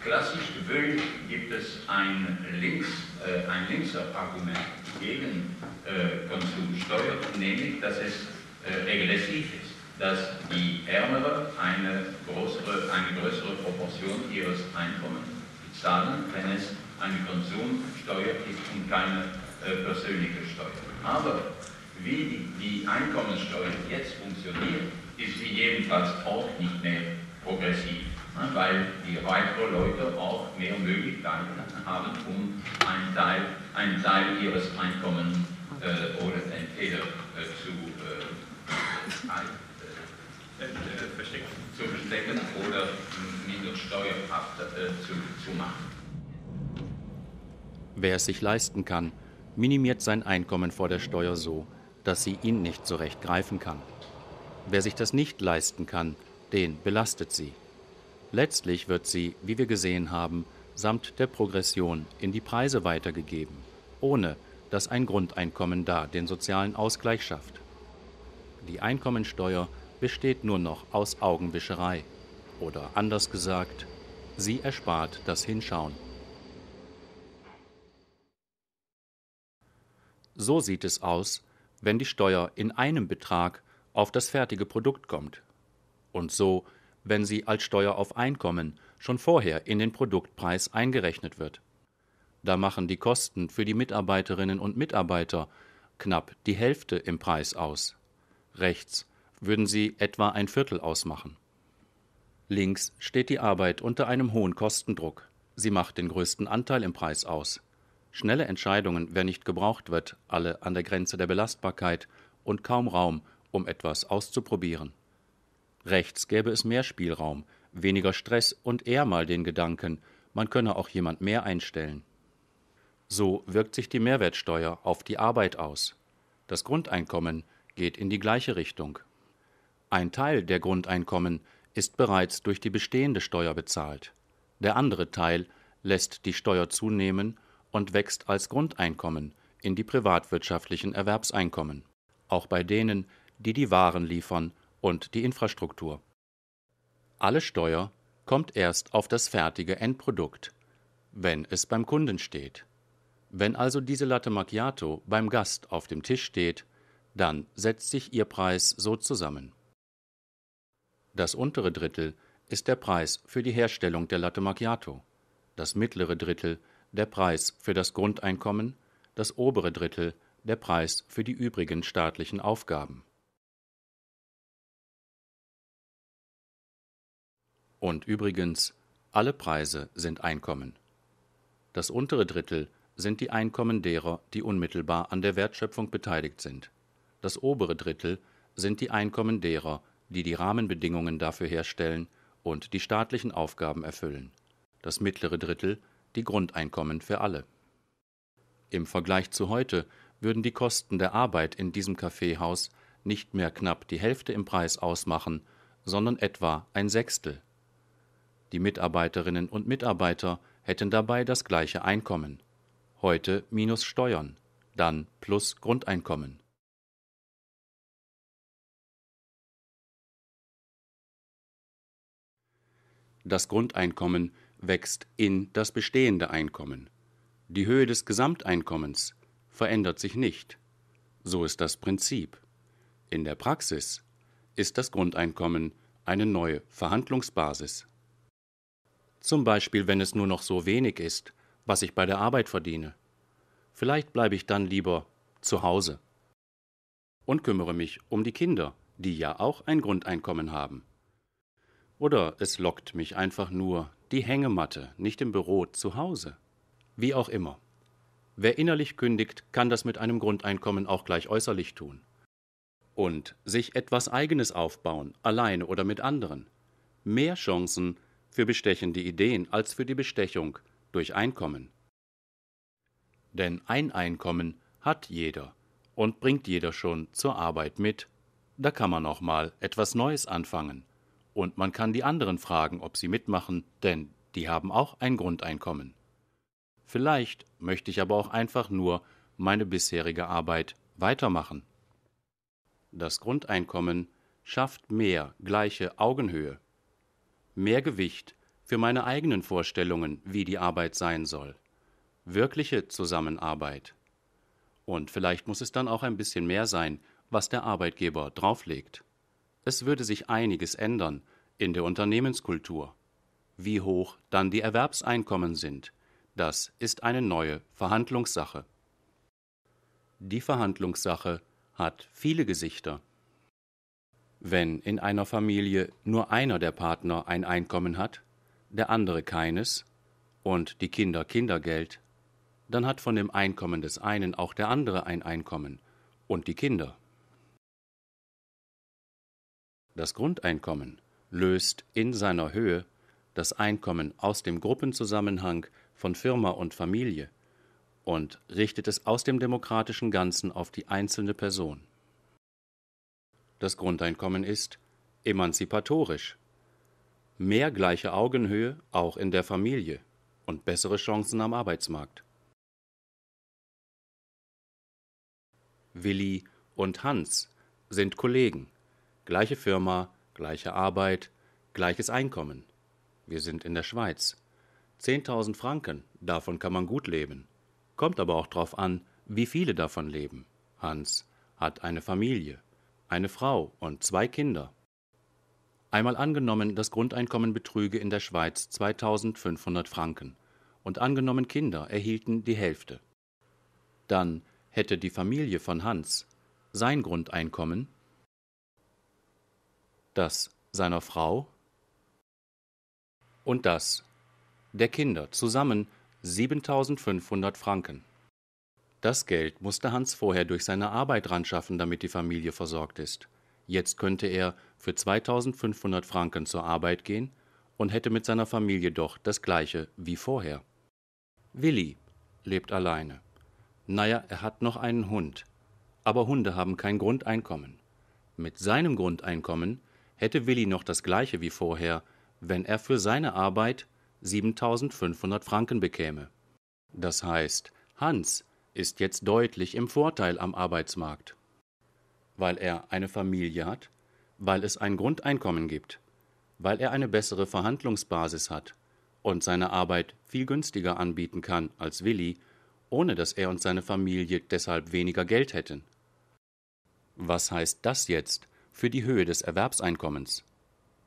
Klassisch gewöhnlich es ein, Links, äh, ein Linksargument gegen äh, Konsumsteuer, nämlich dass es äh, regressiv ist, dass die Ärmere eine größere, eine größere Proportion ihres Einkommens bezahlen, wenn es eine Konsumsteuer ist und keine äh, persönliche Steuer. Aber wie die, Einkommenssteuer jetzt funktioniert, ist sie jedenfalls auch nicht mehr progressiv, weil die reicheren Leute auch mehr Möglichkeiten haben, um einen Teil, einen Teil ihres Einkommens äh, oder entweder äh, zu, äh, äh, äh verstecken. zu verstecken oder minder steuerhaft zu, zu machen. Wer es sich leisten kann, minimiert sein Einkommen vor der Steuer so, dass sie ihn nicht so recht greifen kann. Wer sich das nicht leisten kann, den belastet sie. Letztlich wird sie, wie wir gesehen haben, samt der Progression in die Preise weitergegeben, ohne dass ein Grundeinkommen da den sozialen Ausgleich schafft. Die Einkommensteuer besteht nur noch aus Augenwischerei oder anders gesagt, sie erspart das Hinschauen. So sieht es aus, wenn die Steuer in einem Betrag auf das fertige Produkt kommt. Und so, wenn sie als Steuer auf Einkommen schon vorher in den Produktpreis eingerechnet wird. Da machen die Kosten für die Mitarbeiterinnen und Mitarbeiter knapp die Hälfte im Preis aus. Rechts würden sie etwa ein Viertel ausmachen. Links steht die Arbeit unter einem hohen Kostendruck. Sie macht den größten Anteil im Preis aus. Schnelle Entscheidungen, wer nicht gebraucht wird, alle an der Grenze der Belastbarkeit und kaum Raum, um etwas auszuprobieren. Rechts gäbe es mehr Spielraum, weniger Stress und eher mal den Gedanken, man könne auch jemand mehr einstellen. So wirkt sich die Mehrwertsteuer auf die Arbeit aus. Das Grundeinkommen geht in die gleiche Richtung. Ein Teil der Grundeinkommen ist bereits durch die bestehende Steuer bezahlt. Der andere Teil lässt die Steuer zunehmen und wächst als Grundeinkommen in die privatwirtschaftlichen Erwerbseinkommen, auch bei denen, die die Waren liefern und die Infrastruktur. Alle Steuer kommt erst auf das fertige Endprodukt, wenn es beim Kunden steht. Wenn also diese Latte Macchiato beim Gast auf dem Tisch steht, dann setzt sich ihr Preis so zusammen. Das untere Drittel ist der Preis für die Herstellung der Latte Macchiato, das mittlere Drittel der Preis für das Grundeinkommen, das obere Drittel der Preis für die übrigen staatlichen Aufgaben. Und übrigens, alle Preise sind Einkommen. Das untere Drittel sind die Einkommen derer, die unmittelbar an der Wertschöpfung beteiligt sind. Das obere Drittel sind die Einkommen derer, die die Rahmenbedingungen dafür herstellen und die staatlichen Aufgaben erfüllen. Das mittlere Drittel die Grundeinkommen für alle. Im Vergleich zu heute würden die Kosten der Arbeit in diesem Kaffeehaus nicht mehr knapp die Hälfte im Preis ausmachen, sondern etwa ein Sechstel. Die Mitarbeiterinnen und Mitarbeiter hätten dabei das gleiche Einkommen. Heute minus Steuern, dann plus Grundeinkommen. Das Grundeinkommen wächst in das bestehende Einkommen. Die Höhe des Gesamteinkommens verändert sich nicht. So ist das Prinzip. In der Praxis ist das Grundeinkommen eine neue Verhandlungsbasis. Zum Beispiel, wenn es nur noch so wenig ist, was ich bei der Arbeit verdiene. Vielleicht bleibe ich dann lieber zu Hause und kümmere mich um die Kinder, die ja auch ein Grundeinkommen haben. Oder es lockt mich einfach nur die Hängematte, nicht im Büro, zu Hause. Wie auch immer. Wer innerlich kündigt, kann das mit einem Grundeinkommen auch gleich äußerlich tun. Und sich etwas Eigenes aufbauen, alleine oder mit anderen. Mehr Chancen für bestechende Ideen als für die Bestechung durch Einkommen. Denn ein Einkommen hat jeder und bringt jeder schon zur Arbeit mit. Da kann man auch mal etwas Neues anfangen und man kann die anderen fragen, ob sie mitmachen, denn die haben auch ein Grundeinkommen. Vielleicht möchte ich aber auch einfach nur meine bisherige Arbeit weitermachen. Das Grundeinkommen schafft mehr gleiche Augenhöhe, mehr Gewicht für meine eigenen Vorstellungen, wie die Arbeit sein soll, wirkliche Zusammenarbeit. Und vielleicht muss es dann auch ein bisschen mehr sein, was der Arbeitgeber drauflegt. Es würde sich einiges ändern in der Unternehmenskultur. Wie hoch dann die Erwerbseinkommen sind, das ist eine neue Verhandlungssache. Die Verhandlungssache hat viele Gesichter. Wenn in einer Familie nur einer der Partner ein Einkommen hat, der andere keines und die Kinder Kindergeld, dann hat von dem Einkommen des einen auch der andere ein Einkommen und die Kinder. Das Grundeinkommen löst in seiner Höhe das Einkommen aus dem Gruppenzusammenhang von Firma und Familie und richtet es aus dem demokratischen Ganzen auf die einzelne Person. Das Grundeinkommen ist emanzipatorisch. Mehr gleiche Augenhöhe auch in der Familie und bessere Chancen am Arbeitsmarkt. Willi und Hans sind Kollegen Gleiche Firma, gleiche Arbeit, gleiches Einkommen. Wir sind in der Schweiz. 10.000 Franken, davon kann man gut leben. Kommt aber auch drauf an, wie viele davon leben. Hans hat eine Familie, eine Frau und zwei Kinder. Einmal angenommen, das Grundeinkommen betrüge in der Schweiz 2500 Franken und angenommen Kinder erhielten die Hälfte. Dann hätte die Familie von Hans sein Grundeinkommen das seiner Frau und das der Kinder zusammen 7500 Franken. Das Geld musste Hans vorher durch seine Arbeit ranschaffen, damit die Familie versorgt ist. Jetzt könnte er für 2500 Franken zur Arbeit gehen und hätte mit seiner Familie doch das gleiche wie vorher. Willi lebt alleine. Naja, er hat noch einen Hund. Aber Hunde haben kein Grundeinkommen. Mit seinem Grundeinkommen hätte Willi noch das gleiche wie vorher, wenn er für seine Arbeit 7500 Franken bekäme. Das heißt, Hans ist jetzt deutlich im Vorteil am Arbeitsmarkt, weil er eine Familie hat, weil es ein Grundeinkommen gibt, weil er eine bessere Verhandlungsbasis hat und seine Arbeit viel günstiger anbieten kann als Willi, ohne dass er und seine Familie deshalb weniger Geld hätten. Was heißt das jetzt für die Höhe des Erwerbseinkommens?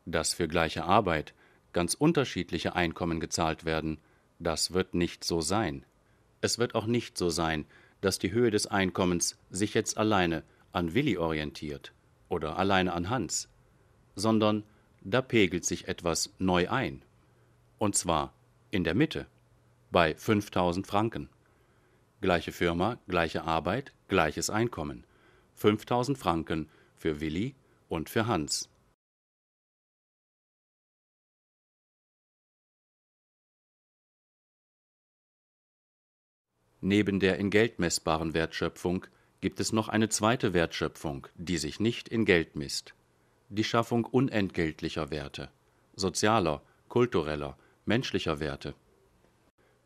Dass für gleiche Arbeit ganz unterschiedliche Einkommen gezahlt werden, das wird nicht so sein. Es wird auch nicht so sein, dass die Höhe des Einkommens sich jetzt alleine an Willi orientiert oder alleine an Hans, sondern da pegelt sich etwas neu ein. Und zwar in der Mitte, bei 5000 Franken. Gleiche Firma, gleiche Arbeit, gleiches Einkommen. 5000 Franken für Willi und für Hans. Neben der in Geld messbaren Wertschöpfung gibt es noch eine zweite Wertschöpfung, die sich nicht in Geld misst. Die Schaffung unentgeltlicher Werte, sozialer, kultureller, menschlicher Werte.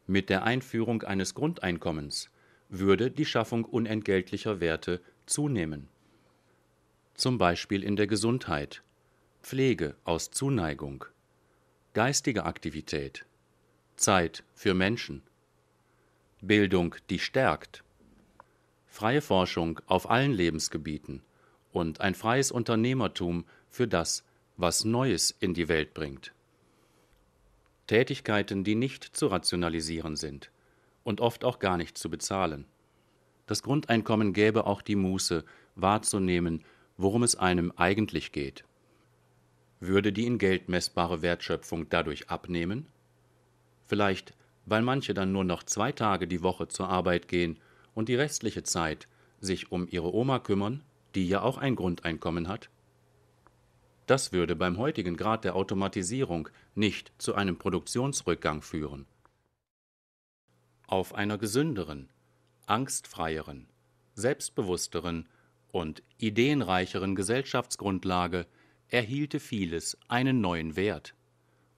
Mit der Einführung eines Grundeinkommens würde die Schaffung unentgeltlicher Werte zunehmen. Zum Beispiel in der Gesundheit, Pflege aus Zuneigung, geistige Aktivität, Zeit für Menschen, Bildung, die stärkt, freie Forschung auf allen Lebensgebieten und ein freies Unternehmertum für das, was Neues in die Welt bringt. Tätigkeiten, die nicht zu rationalisieren sind und oft auch gar nicht zu bezahlen. Das Grundeinkommen gäbe auch die Muße, wahrzunehmen, worum es einem eigentlich geht. Würde die in Geld messbare Wertschöpfung dadurch abnehmen? Vielleicht weil manche dann nur noch zwei Tage die Woche zur Arbeit gehen und die restliche Zeit sich um ihre Oma kümmern, die ja auch ein Grundeinkommen hat? Das würde beim heutigen Grad der Automatisierung nicht zu einem Produktionsrückgang führen. Auf einer gesünderen, angstfreieren, selbstbewussteren und ideenreicheren Gesellschaftsgrundlage erhielte vieles einen neuen Wert,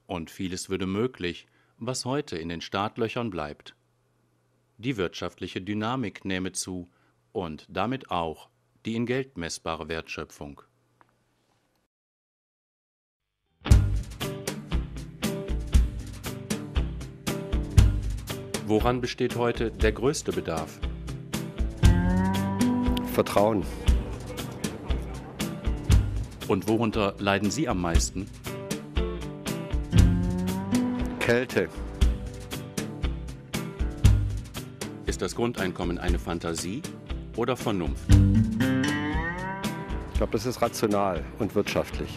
und vieles würde möglich, was heute in den Startlöchern bleibt. Die wirtschaftliche Dynamik nähme zu und damit auch die in Geld messbare Wertschöpfung. Woran besteht heute der größte Bedarf? Vertrauen. Und worunter leiden Sie am meisten? Kälte. Ist das Grundeinkommen eine Fantasie oder Vernunft? Ich glaube, das ist rational und wirtschaftlich.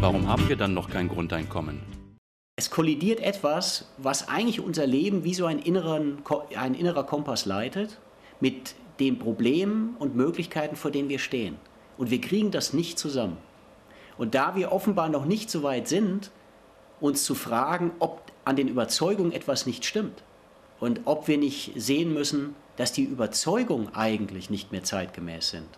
Warum haben wir dann noch kein Grundeinkommen? Es kollidiert etwas, was eigentlich unser Leben wie so ein, inneren, ein innerer Kompass leitet, mit den Problemen und Möglichkeiten, vor denen wir stehen. Und wir kriegen das nicht zusammen. Und da wir offenbar noch nicht so weit sind, uns zu fragen, ob an den Überzeugungen etwas nicht stimmt und ob wir nicht sehen müssen, dass die Überzeugungen eigentlich nicht mehr zeitgemäß sind.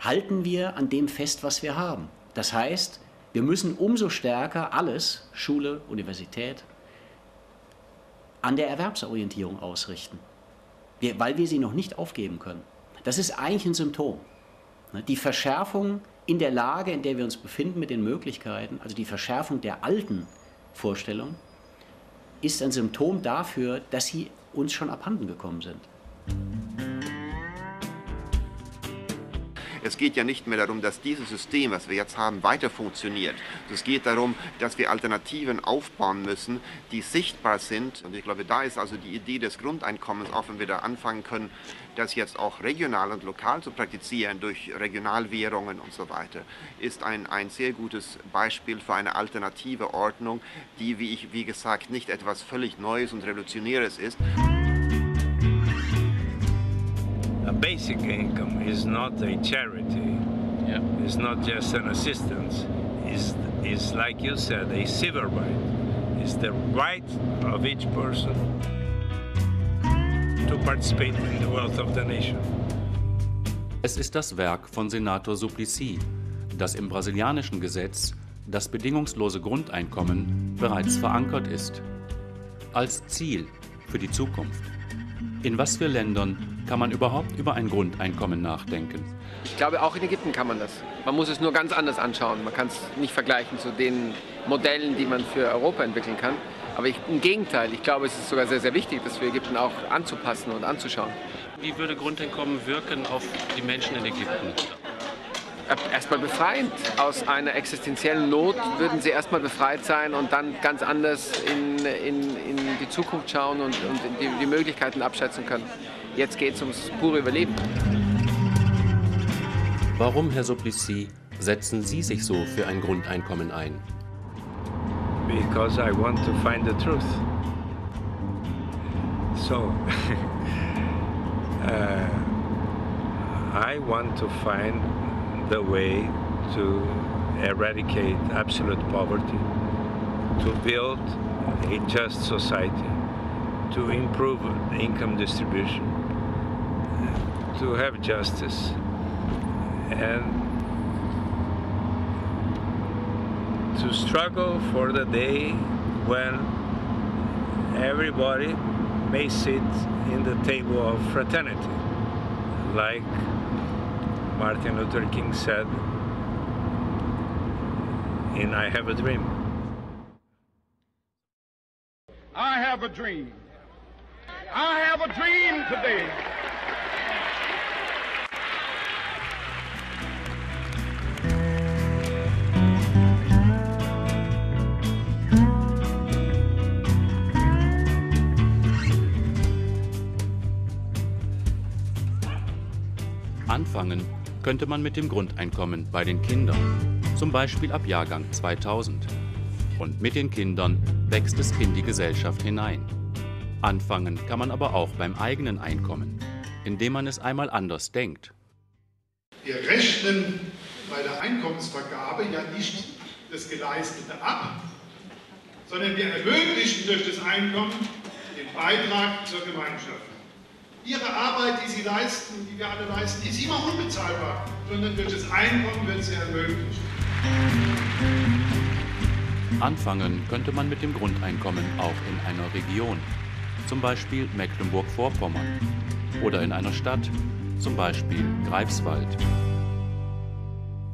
Halten wir an dem fest, was wir haben. Das heißt, wir müssen umso stärker alles, Schule, Universität, an der Erwerbsorientierung ausrichten, weil wir sie noch nicht aufgeben können. Das ist eigentlich ein Symptom. Die Verschärfung in der Lage, in der wir uns befinden mit den Möglichkeiten, also die Verschärfung der alten Vorstellungen, ist ein Symptom dafür, dass sie uns schon abhanden gekommen sind. Es geht ja nicht mehr darum, dass dieses System, was wir jetzt haben, weiter funktioniert. Es geht darum, dass wir Alternativen aufbauen müssen, die sichtbar sind. Und ich glaube, da ist also die Idee des Grundeinkommens, auch wenn wir da anfangen können, das jetzt auch regional und lokal zu praktizieren durch Regionalwährungen und so weiter, ist ein, ein sehr gutes Beispiel für eine alternative Ordnung, die, wie ich wie gesagt, nicht etwas völlig Neues und Revolutionäres ist. A basic income is not a charity. Yeah. It's not just an assistance. It's, it's like you said, a civil right. It's the right of each person to participate in the wealth of the nation. Es ist das Werk von Senator Suplicy, das im brasilianischen Gesetz das bedingungslose Grundeinkommen bereits verankert ist. Als Ziel für die Zukunft. In was für Ländern kann man überhaupt über ein Grundeinkommen nachdenken? Ich glaube, auch in Ägypten kann man das. Man muss es nur ganz anders anschauen. Man kann es nicht vergleichen zu den Modellen, die man für Europa entwickeln kann. Aber ich, im Gegenteil, ich glaube, es ist sogar sehr, sehr wichtig, das für Ägypten auch anzupassen und anzuschauen. Wie würde Grundeinkommen wirken auf die Menschen in Ägypten? Erstmal befreiend. Aus einer existenziellen Not würden sie erstmal befreit sein und dann ganz anders in, in, in die Zukunft schauen und, und die, die Möglichkeiten abschätzen können. Jetzt geht es ums pure Überleben. Warum, Herr Suplicy, setzen Sie sich so für ein Grundeinkommen ein? Because I want to find the truth. So, (laughs) uh, I want to find the way to eradicate absolute poverty, to build a just society, to improve income distribution, to have justice, and to struggle for the day when everybody may sit in the table of fraternity, like Martin Luther King said in I Have a Dream. I have a dream. I have a dream today. Anfangen könnte man mit dem Grundeinkommen bei den Kindern, zum Beispiel ab Jahrgang 2000. Und mit den Kindern wächst es in die Gesellschaft hinein. Anfangen kann man aber auch beim eigenen Einkommen, indem man es einmal anders denkt. Wir rechnen bei der Einkommensvergabe ja nicht das Geleistete ab, sondern wir ermöglichen durch das Einkommen den Beitrag zur Gemeinschaft. Ihre Arbeit, die Sie leisten, die wir alle leisten, ist immer unbezahlbar, sondern durch das Einkommen wird sie ermöglicht. Anfangen könnte man mit dem Grundeinkommen auch in einer Region, zum Beispiel Mecklenburg-Vorpommern, oder in einer Stadt, zum Beispiel Greifswald.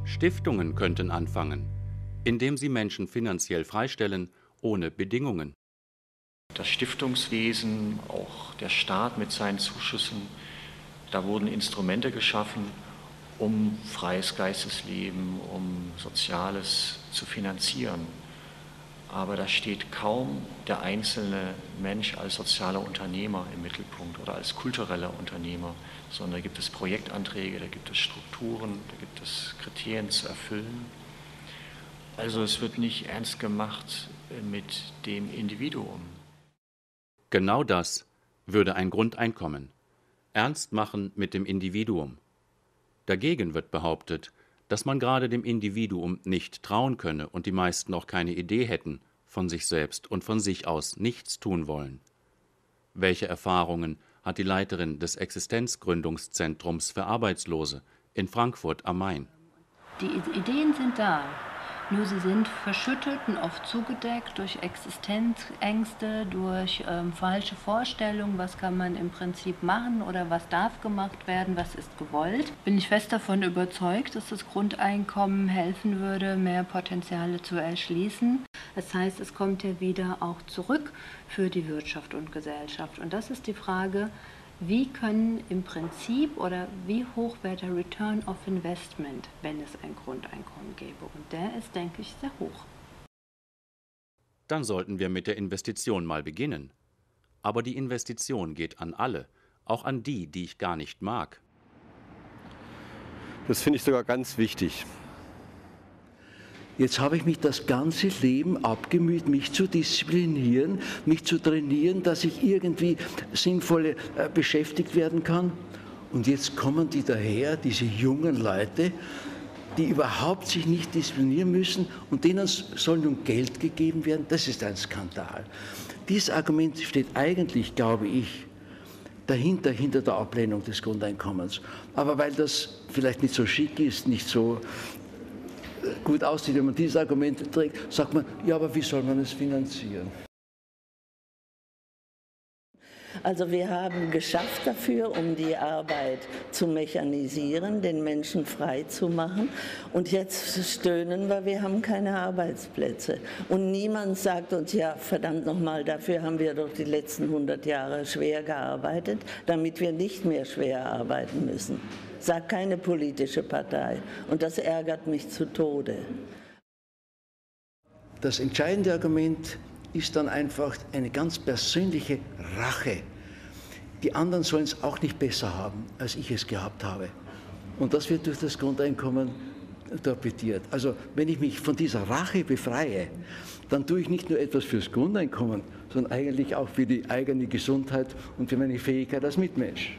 Stiftungen könnten anfangen, indem sie Menschen finanziell freistellen, ohne Bedingungen. Das Stiftungswesen, auch der Staat mit seinen Zuschüssen, da wurden Instrumente geschaffen, um freies Geistesleben, um Soziales zu finanzieren. Aber da steht kaum der einzelne Mensch als sozialer Unternehmer im Mittelpunkt oder als kultureller Unternehmer, sondern da gibt es Projektanträge, da gibt es Strukturen, da gibt es Kriterien zu erfüllen. Also es wird nicht ernst gemacht mit dem Individuum. Genau das würde ein Grundeinkommen. Ernst machen mit dem Individuum. Dagegen wird behauptet, dass man gerade dem Individuum nicht trauen könne und die meisten auch keine Idee hätten, von sich selbst und von sich aus nichts tun wollen. Welche Erfahrungen hat die Leiterin des Existenzgründungszentrums für Arbeitslose in Frankfurt am Main? Die Ideen sind da, nur sie sind verschüttet und oft zugedeckt durch Existenzängste, durch ähm, falsche Vorstellungen, was kann man im Prinzip machen oder was darf gemacht werden, was ist gewollt. Bin ich fest davon überzeugt, dass das Grundeinkommen helfen würde, mehr Potenziale zu erschließen. Das heißt, es kommt ja wieder auch zurück für die Wirtschaft und Gesellschaft. Und das ist die Frage, wie können im Prinzip oder wie hoch wäre der Return of Investment, wenn es ein Grundeinkommen gäbe? Und der ist, denke ich, sehr hoch. Dann sollten wir mit der Investition mal beginnen. Aber die Investition geht an alle, auch an die, die ich gar nicht mag. Das finde ich sogar ganz wichtig. Jetzt habe ich mich das ganze Leben abgemüht, mich zu disziplinieren, mich zu trainieren, dass ich irgendwie sinnvoll äh, beschäftigt werden kann. Und jetzt kommen die daher, diese jungen Leute, die überhaupt sich nicht disziplinieren müssen und denen soll nun Geld gegeben werden, das ist ein Skandal. Dieses Argument steht eigentlich, glaube ich, dahinter, hinter der Ablehnung des Grundeinkommens. Aber weil das vielleicht nicht so schick ist, nicht so gut aussieht, wenn man dieses Argument trägt, sagt man, ja, aber wie soll man es finanzieren? Also wir haben geschafft dafür, um die Arbeit zu mechanisieren, den Menschen frei zu machen. Und jetzt stöhnen wir, wir haben keine Arbeitsplätze. Und niemand sagt uns, ja, verdammt nochmal, dafür haben wir doch die letzten 100 Jahre schwer gearbeitet, damit wir nicht mehr schwer arbeiten müssen. Sagt keine politische Partei. Und das ärgert mich zu Tode. Das entscheidende Argument ist dann einfach eine ganz persönliche Rache. Die anderen sollen es auch nicht besser haben, als ich es gehabt habe. Und das wird durch das Grundeinkommen torpediert. Also wenn ich mich von dieser Rache befreie, dann tue ich nicht nur etwas fürs Grundeinkommen, sondern eigentlich auch für die eigene Gesundheit und für meine Fähigkeit als Mitmensch.